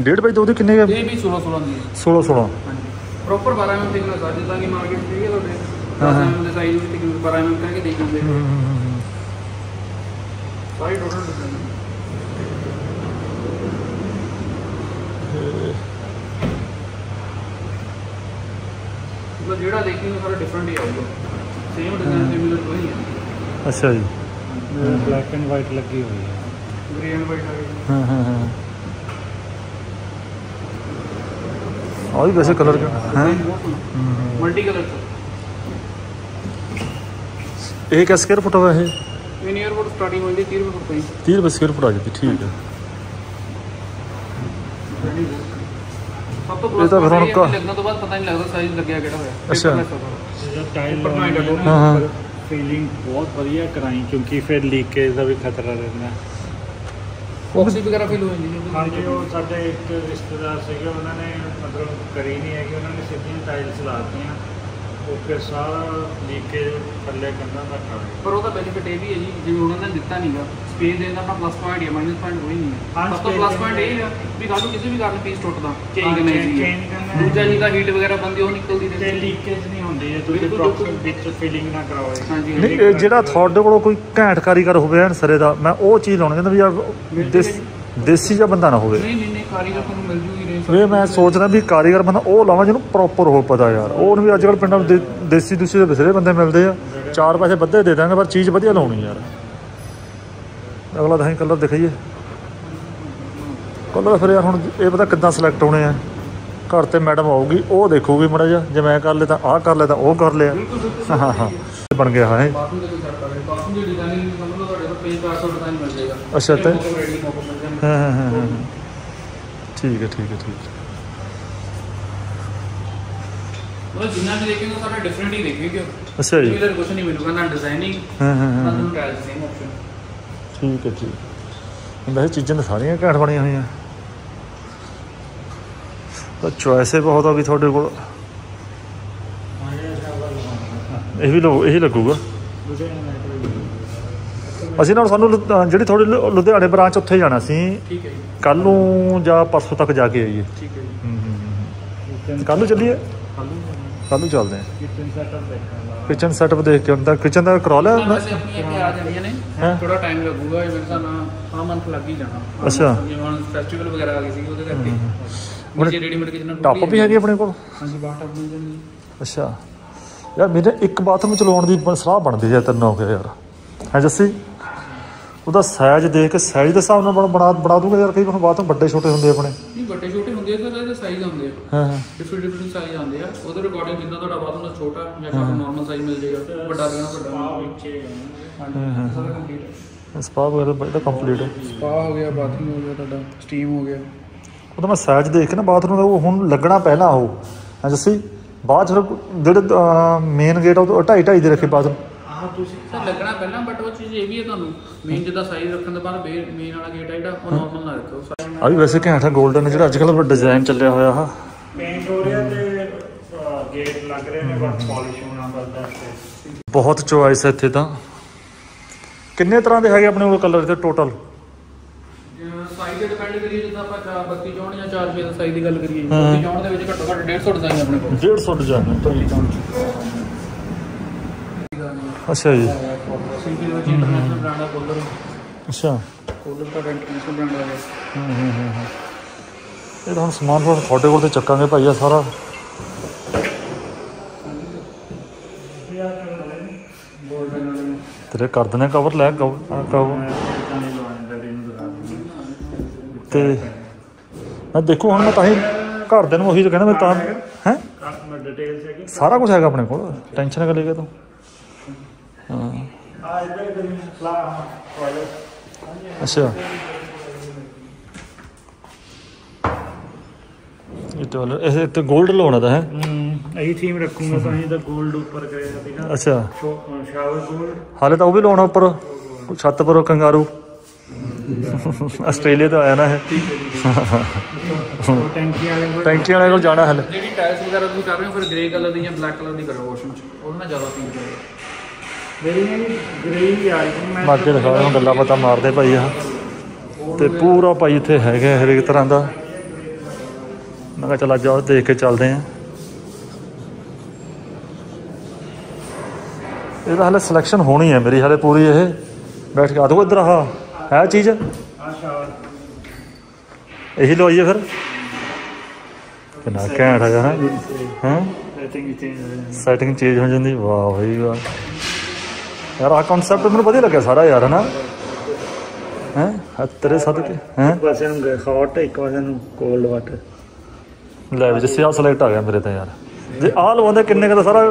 ਡੇਢ ਬਾਈ ਦੋ ਦੇ ਕਿੰਨੇ ਆ ਇਹ ਵੀ 16 16 ਦੀ ਹੈ 16 16 ਹਾਂਜੀ। ਪ੍ਰੋਪਰ 12 mm ਥਿਕਨੈਸ ਆ ਜਿੱਦਾਂ ਕਿ ਮਾਰਕੀਟ ਚ ਹੈ ਤੁਹਾਡੇ ਹਾਂ, 10 ਹਾਂ। mm ਦੇ ਸਾਈਜ਼ ਵਿੱਚ ਥਿਕਨੈਸ 12 mm ਕਰਕੇ ਦੇਖ ਦਿੰਦੇ ਸਾਰੀ ਟੋਟਲ ਮਤਲਬ ਜਿਹੜਾ ਦੇਖੇਂਗੇ ਸਾਰਾ ਡਿਫਰੈਂਟ ਹੀ ਆਊਗਾ ਸੇਮ ਡਿਜ਼ਾਈਨ ਸਿਮਿਲਰ ਕੋਈ ਹੈ ਅੱਛਾ ਜੀ। ਬਲੈਕ ਐਂਡ ਵਾਈਟ ਲੱਗੀ ਹੋਈ ਹੈ। ਗ੍ਰੇ ਐਂਡ ਵਾਈਟ ਆ ਗਈ। ਹਾਂ ਹਾਂ ਹਾਂ। ਆ ਵੀ ਵੈਸੇ ਕਲਰ ਹੈ? ਮਲਟੀ ਕਲਰ ਇਹ ਕਿਸ ਸਕੁਅਰ ਫੁੱਟ ਹੋਇਆ ਇਹ ਇਹ ਨੀਅਰ ਅਬਾਊਟ ਸਟਾਰਟਿੰਗ ਹੋਈ 30 ਰੁਪਏ ਫੁੱਟ ਪਈ 30 ਰੁਪਏ ਸਕੁਅਰ ਫੁੱਟ ਆ ਜਾਂਦੀ ਠੀਕ ਹੈ ਸਭ ਤੋਂ ਇਹ ਤਾਂ ਫਿਰ ਹੁਣ ਕ- ਲੱਗਣ ਤੋਂ ਬਾਅਦ ਪਤਾ ਨਹੀਂ ਲੱਗਦਾ ਸਾਈਜ਼ ਲੱਗਿਆ ਕਿਹੜਾ ਹੋਇਆ। ਅੱਛਾ। ਜਿਹੜਾ ਟਾਈਲ। ਹਾਂ, ਹਾਂ। ਫੀਲਿੰਗ ਬਹੁਤ ਵਧੀਆ ਕਰਾਈ ਕਿਉਂਕਿ ਫਿਰ ਲੀਕੇਜ ਦਾ ਵੀ ਖਤਰਾ ਰਹਿੰਦਾ। ਆਕਸੀ ਵਗੈਰਾ ਫੀਲ ਹੋ ਜਾਂਦੀ ਹੈ। ਹਾਂਜੀ ਉਹ ਸਾਡੇ ਇੱਕ ਰਿਸ਼ਤੇਦਾਰ ਸੀਗੇ ਉਹਨਾਂ ਨੇ ਮਤਲਬ ਕਰੀ ਨਹੀਂ ਹੈਗੀ ਉਹਨਾਂ ਨੇ ਸਿੱਧੀਆਂ ਟਾਈਲਸ ਲਾਤੀਆਂ ਉਹ ਫਿਰ ਸਾਰਾ ਲੀਕੇਜ ਥੱਲੇ ਤੱਕ ਆ ਗਿਆ ਪਰ ਉਹਦਾ ਬੈਨੀਫਿਟ ਇਹ ਵੀ ਹੈ ਜੀ ਜਿਵੇਂ ਉਹਨਾਂ ਨੇ ਦਿੱਤਾ ਨਹੀਂਗਾ ਸਪੇਸ ਦੇਣ ਦਾ ਆਪਣਾ ਪਲੱਸ ਪੁਆਇੰਟ ਹੈ ਮਾਈਨਸ ਪੁਆਇੰਟ ਕੋਈ ਨਹੀਂ ਹੈ। ਸਭ ਤੋਂ ਪਲੱਸ ਪੁਆਇੰਟ ਇਹ ਹੈ ਵੀ ਕੱਲ ਨੂੰ ਕਿਸੇ ਵੀ ਕਾਰਨ ਪੀਸ ਟੁੱਟਦਾ ਚੇਂਜ ਕਰਨਾ ਦੂਜਾ ਜੀ। ਦਾ ਹੀਟ ਵਗੈਰਾ ਬੰਦੀ ਉਹ ਨਿਕਲਦੀ ਤੇ ਲੀਕੇਜ ਹੁੰਦੀ ਹੈ ਤੁਸੀਂ ਬਿਲਕੁਲ, ਪ੍ਰੋਪਰ ਬਿਲਕੁਲ। ਵਿੱਚ ਫੀਲਿੰਗ ਨਾ ਕਰਾਓ ਇਹ। ਹਾਂਜੀ ਨਹੀਂ ਇਹ ਜਿਹੜਾ ਤੁਹਾਡੇ ਕੋਲ ਕੋਈ ਘੈਂਟ ਕਾਰੀਗਰ ਹੋਵੇ ਐਨ ਸਰੇ ਦਾ ਮੈਂ ਉਹ ਚੀਜ਼ ਲਾਉਣੀ ਕਹਿੰਦਾ ਵੀ ਯਾਰ ਦੇਸ- ਜਿਹਾ ਬੰਦਾ ਨਾ ਹੋਵੇ। ਨਹੀਂ ਨਹੀਂ ਨਹੀਂ ਕਾਰੀਗਰ ਤੁਹਾਨੂੰ ਮਿਲ ਜੂਗੀ ਰੇਂਜ ਵੇ ਮੈਂ ਸੋਚਦਾ ਵੀ ਕਾਰੀਗਰ ਬੰਦਾ ਉਹ ਲਾਵਾਂ ਜਿਹਨੂੰ ਪ੍ਰੋਪਰ ਹੋ ਪਤਾ ਯਾਰ। ਉਹ ਵੀ ਅੱਜ ਕੱਲ੍ਹ ਪਿੰਡਾਂ ਵਿੱਚ ਦੇ- ਦੇਸੀ ਦੂਸੀ ਦੇ ਬਸਰੇ ਬੰਦੇ ਮਿਲਦੇ ਆ। ਚਾਰ ਪੈਸੇ ਵੱਧੇ ਦੇ ਦਾਂਗੇ ਪਰ ਚੀਜ਼ ਵਧੀਆ ਲਾਉਣੀ ਯਾਰ। ਅਗਲਾ ਤਾਂ ਕਲਰ ਦਿਖਾਈਏ ਕਲਰ ਫਿਰ ਯਾਰ ਹੁਣ ਇਹ ਪਤਾ ਕਿੱਦਾਂ ਸਿਲੈਕਟ ਹੋਣੇ ਆ। ਘਰ ਤੇ ਮੈਡਮ ਆਊਗੀ ਉਹ ਦੇਖੂਗੀ ਮੜਾ ਜਾ ਜੇ ਮੈਂ ਕਰ ਲਿਆ ਤਾਂ ਆਹ ਕਰ ਲਿਆ ਤਾਂ ਉਹ ਕਰ ਲਿਆ। ਹਾਂ ਹਾਂ ਬਣ ਗਿਆ ਹੈ ਬਾਥਰੂਮ ਦੇ ਕੋਈ ਸੈਟ ਕਰੇ ਬਾਥਰੂਮ ਦੀ ਡਿਜ਼ਾਈਨਿੰਗ ਸਮਝ ਲਓ ਤੁਹਾਡੇ ਕੋਲ ਪੇਜ 400 ਡਿਜ਼ਾਈਨ ਮਿਲ ਜਾਏਗਾ। ਅੱਛਾ, ਤੇ- ਹਾਂ ਹਾਂ ਠੀਕ ਹੈ ਠੀਕ ਹੈ ਠੀਕ ਹੈ। ਮਤਲਬ ਜਿੰਨਾ ਵੀ ਦੇਖੇਗਾ ਸਾਰਾ ਡਿਫਰੈਂਟ ਹੀ ਦੇਖੇਗਾ ਅੱਛਾ ਜੀ। ਸਿਮਿਲਰ ਕੁਝ ਨਹੀਂ ਮਿਲੂਗਾ ਨਾ ਡਿਜ਼ਾਈਨਿੰਗ ਹਾਂ ਹਾਂ ਹਾਂ ਤੁਹਾਨੂੰ ਟਾਇਲ ਸੇਮ ਆਪਸ਼ਨ ਠੀਕ ਹੈ ਠੀਕ ਵੈਸੇ ਚੀਜ਼ਾਂ ਤਾਂ ਸਾਰੀਆਂ ਘੈਂਟ ਬਣੀਆਂ ਹੋਈਆਂ। ਤਾਂ ਚੋਇਸ ਹੀ ਬਹੁਤ ਆ ਵੀ ਤੁਹਾਡੇ ਕੋਲ। ਇਹ ਵੀ ਲੋ ਇਹੀ ਲੱਗੂਗਾ। ਅਸੀਂ ਨਾਲ ਸਾਨੂੰ ਲੁ- ਜਿਹੜੀ ਥੋੜੀ ਲੁਧਿਆਣੇ ਬ੍ਰਾਂਚ ਉੱਥੇ ਜਾਣਾ ਸੀ। ਠੀਕ ਹੈ ਜੀ। ਕੱਲ ਨੂੰ ਜਾਂ ਪਰਸੋਂ ਤੱਕ ਜਾ ਕੇ ਆਈਏ। ਠੀਕ ਹੈ ਜੀ। ਕੱਲ ਨੂੰ ਚੱਲੀਏ? ਕੱਲ ਨੂੰ ਚੱਲਦੇ ਹਾਂ। ਕਿਚਨ ਸੈਟਅਪ ਦੇਖਣਾ ਕਿਚਨ ਸੈਟਅਪ ਦੇਖ ਕੇ ਹੁੰਦਾ ਕਿਚਨ ਦਾ ਕਰਵਾ ਲਿਆ ਨਾ ਮੈਂ ਵੈਸੇ ਆਪਣੀ ਇੱਥੇ ਆ ਜਾਂਦੀਆਂ ਨੇ। ਹੈਂ? ਥੋੜਾ ਟਾਈਮ ਲੱਗੂਗਾ ਇਹ ਮੇਰੇ ਹਿਸਾਬ ਨਾਲ ਹਾਂ ਮੰਥ ਲੱਗ ਹੀ ਜਾਣਾ। ਅੱਛਾ। ਜਿਵੇਂ ਹੁਣ ਫੈਸਟੀਵਲ ਵਗੈਰਾ ਆ ਗਈ ਸੀ ਉਹਦੇ ਕਰਕੇ। ਹੁਣ ਨੀਚੇ ਰੈਡੀਮੇਡ ਕਿਚਨ ਟੱਪ ਵੀ ਹੈਗੀ ਆਪਣੇ ਕੋਲ? ਹਾਂਜੀ ਬਾਥ ਟੱਪ ਮਿਲ ਜਾਂਦੀ ਅੱਛਾ। ਯਾਰ ਮੇਰੇ ਇੱਕ ਬਾਥਰੂਮ ਚਲਾਉਣ ਦੀ ਸਲਾਹ ਬਣਦੀ ਹੈ ਤੈਨੂੰ ਹੋ ਗਿਆ ਯਾਰ। ਹੈ ਜੱਸੀ? ਉਹਦਾ ਸਾਈਜ਼ ਦੇਖ ਕੇ ਸਾਈਜ਼ ਦੇ ਹਿਸਾਬ ਨਾਲ ਬਣਾ- ਬਣਾ ਦੂੰਗਾ ਯਾਰ ਕਈ ਵਾਰ ਬਾਥਰੂਮ ਵੱਡੇ ਛੋਟੇ ਹੁੰਦੇ ਆਪਣੇ। ਨਹੀਂ ਵੱਡੇ ਛੋਟੇ ਹੁੰਦੇ ਆ ਸਰ ਇਹਦੇ ਸਾਈਜ਼ ਆਉਂਦੇ ਆ। ਹਾਂ ਹਾਂ। ਡਿਫਰੈਂਟ ਡਿਫਰੈਂਟ ਸਾਈਜ਼ ਆਉਂਦੇ ਆ। ਉਹਦੇ ਰਿਕਾਰਡਿੰਗ ਜਿੱਦਾਂ ਤੁਹਾਡਾ ਬਾਥਰੂਮ ਦਾ ਛੋਟਾ ਜਾਂ ਤੁਹਾਨੂੰ ਨਾਰਮਲ ਸਾਈਜ਼ ਮਿਲ ਜਾਏਗਾ। ਵੱਡਾ ਲੈਣਾ ਵੱਡਾ ਸਾਰਾ ਕੰਪਲੀਟ ਸਪਾ ਵਗੈਰਾ ਬੜਾ ਕੰਪਲੀਟ ਹੈ ਸਪਾ ਹੋ ਗਿਆ ਬਾਥਰੂਮ ਹੋ ਗਿਆ ਤੁਹਾਡਾ ਸਟੀਮ ਹੋ ਗਿਆ। ਉਹ ਤਾਂ ਮੈਂ ਸਾਈਜ਼ ਦੇਖ ਕੇ ਨਾ ਬਾਥਰੂਮ ਦਾ ਉਹ ਹੁਣ ਲੱਗਣਾ ਪਹਿਲਾਂ ਉਹ। ਹੈ ਜੱਸੀ ਬਾਅਦ ਫਿਰ ਜਿਹੜੇ ਮੇਨ ਗੇਟ ਉਹ ਢਾਈ ਢਾਈ ਦੇ ਰੱਖੇ ਬਾਥਰੂਮ ਸਰ ਲੱਗਣਾ ਪਹਿਲਾਂ ਬਟ ਉਹ ਚੀਜ਼ ਇਹ ਵੀ ਹੈ ਤੁਹਾਨੂੰ। ਮੇਨ ਜਿੱਦਾਂ ਸਾਈਜ਼ ਰੱਖਣ ਤੋਂ ਬਾਅਦ ਮੇਨ ਵਾਲਾ ਗੇਟ ਹੈ ਜਿਹੜਾ ਉਹ ਨਾਰਮਲ ਨਾ ਰੱਖੋ। ਆ ਵੀ ਵੈਸੇ ਘੈਂਟ ਹੈ 골ਡਨ ਜਿਹੜਾ ਅੱਜ ਕੱਲ੍ਹ ਡਿਜ਼ਾਈਨ ਚੱਲਿਆ ਹੋਇਆ ਆ ਪੇਂਟ ਹੋ ਰਿਹਾ ਤੇ ਗੇਟ ਲੱਗ ਰਹੇ ਨੇ ਬਸ ਪਾਲਿਸ਼ ਹੋਣਾ ਬਸ ਬਹੁਤ ਚੋਇਸ ਹੈ ਇੱਥੇ ਤਾਂ। ਕਿੰਨੇ ਤਰ੍ਹਾਂ ਦੇ ਹੈਗੇ ਆਪਣੇ ਕੋਲ ਕਲਰ ਤੇ ਟੋਟਲ ਸਾਈਜ਼ ਤੇ ਡਿਪੈਂਡ ਕਰੀਏ ਜਿੱਦਾਂ ਆਪਾਂ ਚਾ- 32 ਚੌਣ ਜਾਂ 4 ਛੇ ਦਾ ਸਾਈਜ਼ ਦੀ ਗੱਲ ਕਰੀਏ ਹਾਂ। 32 ਚੌਣ ਦੇ ਵਿੱਚ ਘੱਟੋ ਘੱਟ 150 ਡਿਜ਼ਾਈਨ ਆਪਣੇ ਕੋਲ। 150 ਡਿਜ਼ਾਈਨ ਅੱਛਾ ਜੀ। ਸੀਪੀ ਦੇ ਵਿੱਚ ਇੰਟਰਨੈਸ਼ਨਲ ਬ੍ਰਾਂਡ ਆ ਕੋਲਰ ਅੱਛਾ। ਕੋਲਰ ਦਾ ਇੰਟਰਨੈਸ਼ਨਲ ਬ੍ਰਾਂਡ ਆ ਗਿਆ ਹੂੰ ਹੂੰ ਹੂੰ ਹੂੰ। ਇਹ ਤਾਂ ਹੁਣ ਸਮਾਨ ਫਿਰ ਤੁਹਾਡੇ ਕੋਲ ਤੇ ਚੱਕਾਂਗੇ ਭਾਈ ਆ ਸਾਰਾ। ਗੋਲਡਨ ਵਾਲੇ ਤੇਰੇ ਕਰ ਦਿੰਦੇ ਕਵਰ ਲੈ ਕਵਰ ਤੇ ਮੈਂ ਦੇਖੋ ਹੁਣ ਮੈਂ ਤਾਂ ਹੀ ਘਰਦਿਆਂ ਨੂੰ ਉਹੀ ਤਾਂ ਕਹਿੰਦਾ ਮੈਂ ਤਾਂ ਹੈ? ਡਿਟੇਲਸ ਹੈਗੀ ਸਾਰਾ ਕੁਝ ਹੈਗਾ ਆਪਣੇ ਕੋਲ ਟੈਨਸ਼ਨ ਕਰ ਲੇਗਾ ਤੂੰ। ਹਾਂ। ਆ ਇੱਧਰ ਇੱਧਰ ਸਲਾਹ ਟਾਇਲਟ ਅੱਛਾ। ਇਹ ਡਾਲਰ ਇਹ ਤੇ 골ਡ ਲਾਉਣਾ ਦਾ ਹੈ? ਹਮ ਇਹੀ ਥੀਮ ਰੱਖੂਗਾ ਤਾਂ ਇਹਦਾ 골ਡ ਉੱਪਰ ਕਰੇਗਾ ਸੀਗਾ ਅੱਛਾ। ਸ਼ਾਵਰ 골ਡ ਹਾਲੇ ਤਾਂ ਉਹ ਵੀ ਲਾਉਣਾ ਉੱਪਰ। ਛੱਤ ਪਰ ਕੰਗਾਰੂ। ਆਸਟ੍ਰੇਲੀਆ ਤੋਂ ਆਇਆ ਨਾ ਹੈ ਉਹ ਟੈਂਕੀ ਵਾਲੇ ਕੋਲ ਟੈਂਕੀ ਵਾਲੇ ਕੋਲ ਜਾਣਾ ਹਲੇ। ਜਿਹੜੀ ਟਾਇਲਸ ਵਗੈਰਾ ਤੁਸੀਂ ਕਰ ਰਹੇ ਹੋ ਫਿਰ ਗ੍ਰੇ ਕਲਰ ਦੀ ਜਾਂ ਬਲੈਕ ਕਲਰ ਦੀ ਕਰੋ ਵਾਸ਼ਿੰਗ ਚ। ਉਹਦੇ ਨਾਲ ਜ਼ਿਆਦਾ ਪੀਂਕ ਹੋਏਗਾ ਮੇਰੀ ਗ੍ਰੇ ਹੀ ਆ ਮੈਂ ਮਾਗੇ ਦਿਖਾ ਹੁਣ ਗੱਲਾਂ ਪਤਾ ਮਾਰਦੇ ਭਾਈ ਆ। ਤੇ ਪੂਰਾ ਭਾਈ ਇੱਥੇ ਹੈਗਾ ਹਰੇਕ ਤਰ੍ਹਾਂ ਦਾ। ਮੈਂ ਕਿਹਾ ਚੱਲ ਅੱਜ ਆਓ ਦੇਖ ਕੇ ਚੱਲਦੇ ਆ ਇਹਦਾ ਹਲੇ ਸਿਲੈਕਸ਼ਨ ਹੋਣੀ ਹੈ ਮੇਰੀ ਹਲੇ ਪੂਰੀ ਇਹ। ਬੈਠ ਕੇ ਆ ਦੋ ਇੱਧਰ ਆਹ ਹੈ ਚੀਜ਼? ਆ ਸ਼ਾਵਰ ਇਹੀ ਲਵਾਈਏ ਫਿਰ। ਕਿੰਨਾ ਘੈਂਟ ਹੈਗਾ ਹੈ ਹਾਂ? ਸੈਟਿੰਗ ਚੇਂਜ ਹੋ ਜਾਂਦੀ। ਸੈਟਿੰਗ ਚੇਂਜ ਹੋ ਜਾਂਦੀ। ਵਾਹ ਬਈ ਵਾਹ। ਯਾਰ ਆ ਕਨਸੈਪਟ ਮੈਨੂੰ ਵਧੀਆ ਲੱਗਿਆ ਸਾਰਾ ਯਾਰ ਹਨਾ? ਹੈ? ਤੇਰੇ ਸਦਕੇ ਹੈ? ਪਾਸੇ ਨੂੰ ਹੌਟ ਇੱਕ ਪਾਸੇ ਨੂੰ ਕੋਲਡ ਵਾਟਰ ਲੈ ਵੀ ਜਿਸੇ ਆ ਸਿਲੈਕਟ ਆ ਗਿਆ ਮੇਰੇ ਤਾਂ ਯਾਰ। ਜੇ ਆਹ ਲਵਾਉਂਦੇ ਕਿੰਨੇ ਕੁ ਦਾ ਸਾਰਾ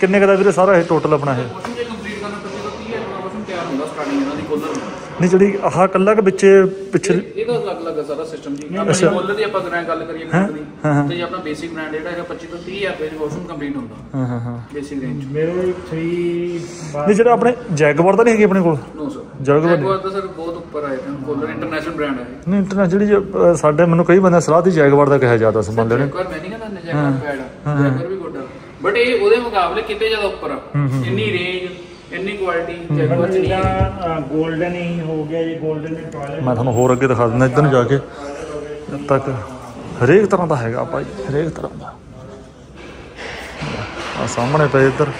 ਕਿੰਨੇ ਕੁ ਦਾ ਵੀਰੇ ਸਾਰਾ ਇਹ ਟੋਟਲ ਆਪਣਾ ਇਹ ਵਾਸ਼ਿੰਗ ਜੇ ਕੰਪਲੀਟ ਕਰਨਾ 25 ਤੋਂ 30 ਹਜ਼ਾਰ ਵਾਸ਼ਿੰਗ ਤਿਆਰ ਹੁੰਦਾ ਸਟਾਰਟਿੰਗ ਇਹਨਾਂ ਦੀ ਕੋਲਰ ਨਹੀਂ ਜਿਹੜੀ ਆਹ ਕੱਲਾ ਕਿ ਵਿੱਚੇ ਪਿੱਛੇ ਇਹਦਾ ਅਲੱਗ ਅਲੱਗ ਹੈ ਸਾਰਾ ਸਿਸਟਮ ਜੀ। ਆਪਣੀ ਕੋਲਰ ਦੀ ਆਪਾਂ ਗ੍ਰੈਂਡ ਗੱਲ ਕਰੀਏ ਬ੍ਰਾਂਡ ਦੀ। ਹਾਂ, ਹਾਂ। ਤੇ ਜੇ ਆਪਣਾ ਬੇਸਿਕ ਬ੍ਰਾਂਡ ਜਿਹੜਾ ਹੈਗਾ 25 ਤੋਂ 30 ਹਜ਼ਾਰ ਰੁਪਏ ਦੀ ਵਾਸ਼ਿੰਗ ਕੰਪਲੀਟ ਹੁੰਦਾ। ਹਾਂ ਹਾਂ ਹਾਂ। ਬੇਸਿਕ ਰੇਂਜ ਮੇਰੇ 3 ਨਹੀਂ ਜਿਹੜਾ ਆਪਣੇ ਜੈਗਵਾਰ ਤਾਂ ਨਹੀਂ ਹੈਗੀ ਆਪਣੇ ਕੋਲ? ਨੋ ਸਰ ਜੈਗੁਆਰ ਤਾਂ ਸਰ ਬਹੁਤ ਉੱਪਰ ਆਏ ਨੇ। ਕੋਲਰ ਇੰਟਰਨੈਸ਼ਨਲ ਬ੍ਰਾਂਡ ਹੈ। ਨਹੀਂ ਇੰਟਰਨੈਟ ਜਿਹੜੀ ਸਾਡੇ ਮੈਨੂੰ ਕਈ ਬੰਦੇ ਸਲਾਹ ਦੀ ਜੈਗਵਾਰ ਦਾ ਕਿਹਾ ਜ਼ਿਆਦਾ ਸੰਬੰਧ ਲੈਣੇ। ਜੈਗੁਆਰ ਮੈਂ ਨਹੀਂ ਕਹਿੰਦਾ ਜੈਗੁਆਰ ਪੈਡ ਜੈਗੁਆਰ ਵੀ ਗੁੱਡ ਬਟ ਇਹ ਉਹਦੇ ਮੁਕਾਬਲੇ ਕਿਤੇ ਜ਼ਿਆਦਾ ਉੱਪਰ ਆ। ਇੰਨੀ ਰੇਂਜ ਇੰਨੀ ਕੁਆਲਿਟੀ ਜੈਗੁਆਰ ਚ ਨਹੀਂ ਹੈ 골ਡਨ ਹੀ ਹੋ ਗਿਆ ਜੀ 골ਡਨ ਦੇ ਟਾਇਲਟ ਮੈਂ ਤੁਹਾਨੂੰ ਹੋਰ ਅੱਗੇ ਦਿਖਾ ਦਿੰਦਾ ਇੱਧਰ ਨੂੰ ਜਾ ਕੇ। ਜਦ ਤੱਕ ਹਰੇਕ ਤਰ੍ਹਾਂ ਦਾ ਹੈਗਾ ਭਾਈ ਹਰੇਕ ਤਰ੍ਹਾਂ ਦਾ। ਆ ਸਾਹਮਣੇ ਪਏ ਇੱਧਰ।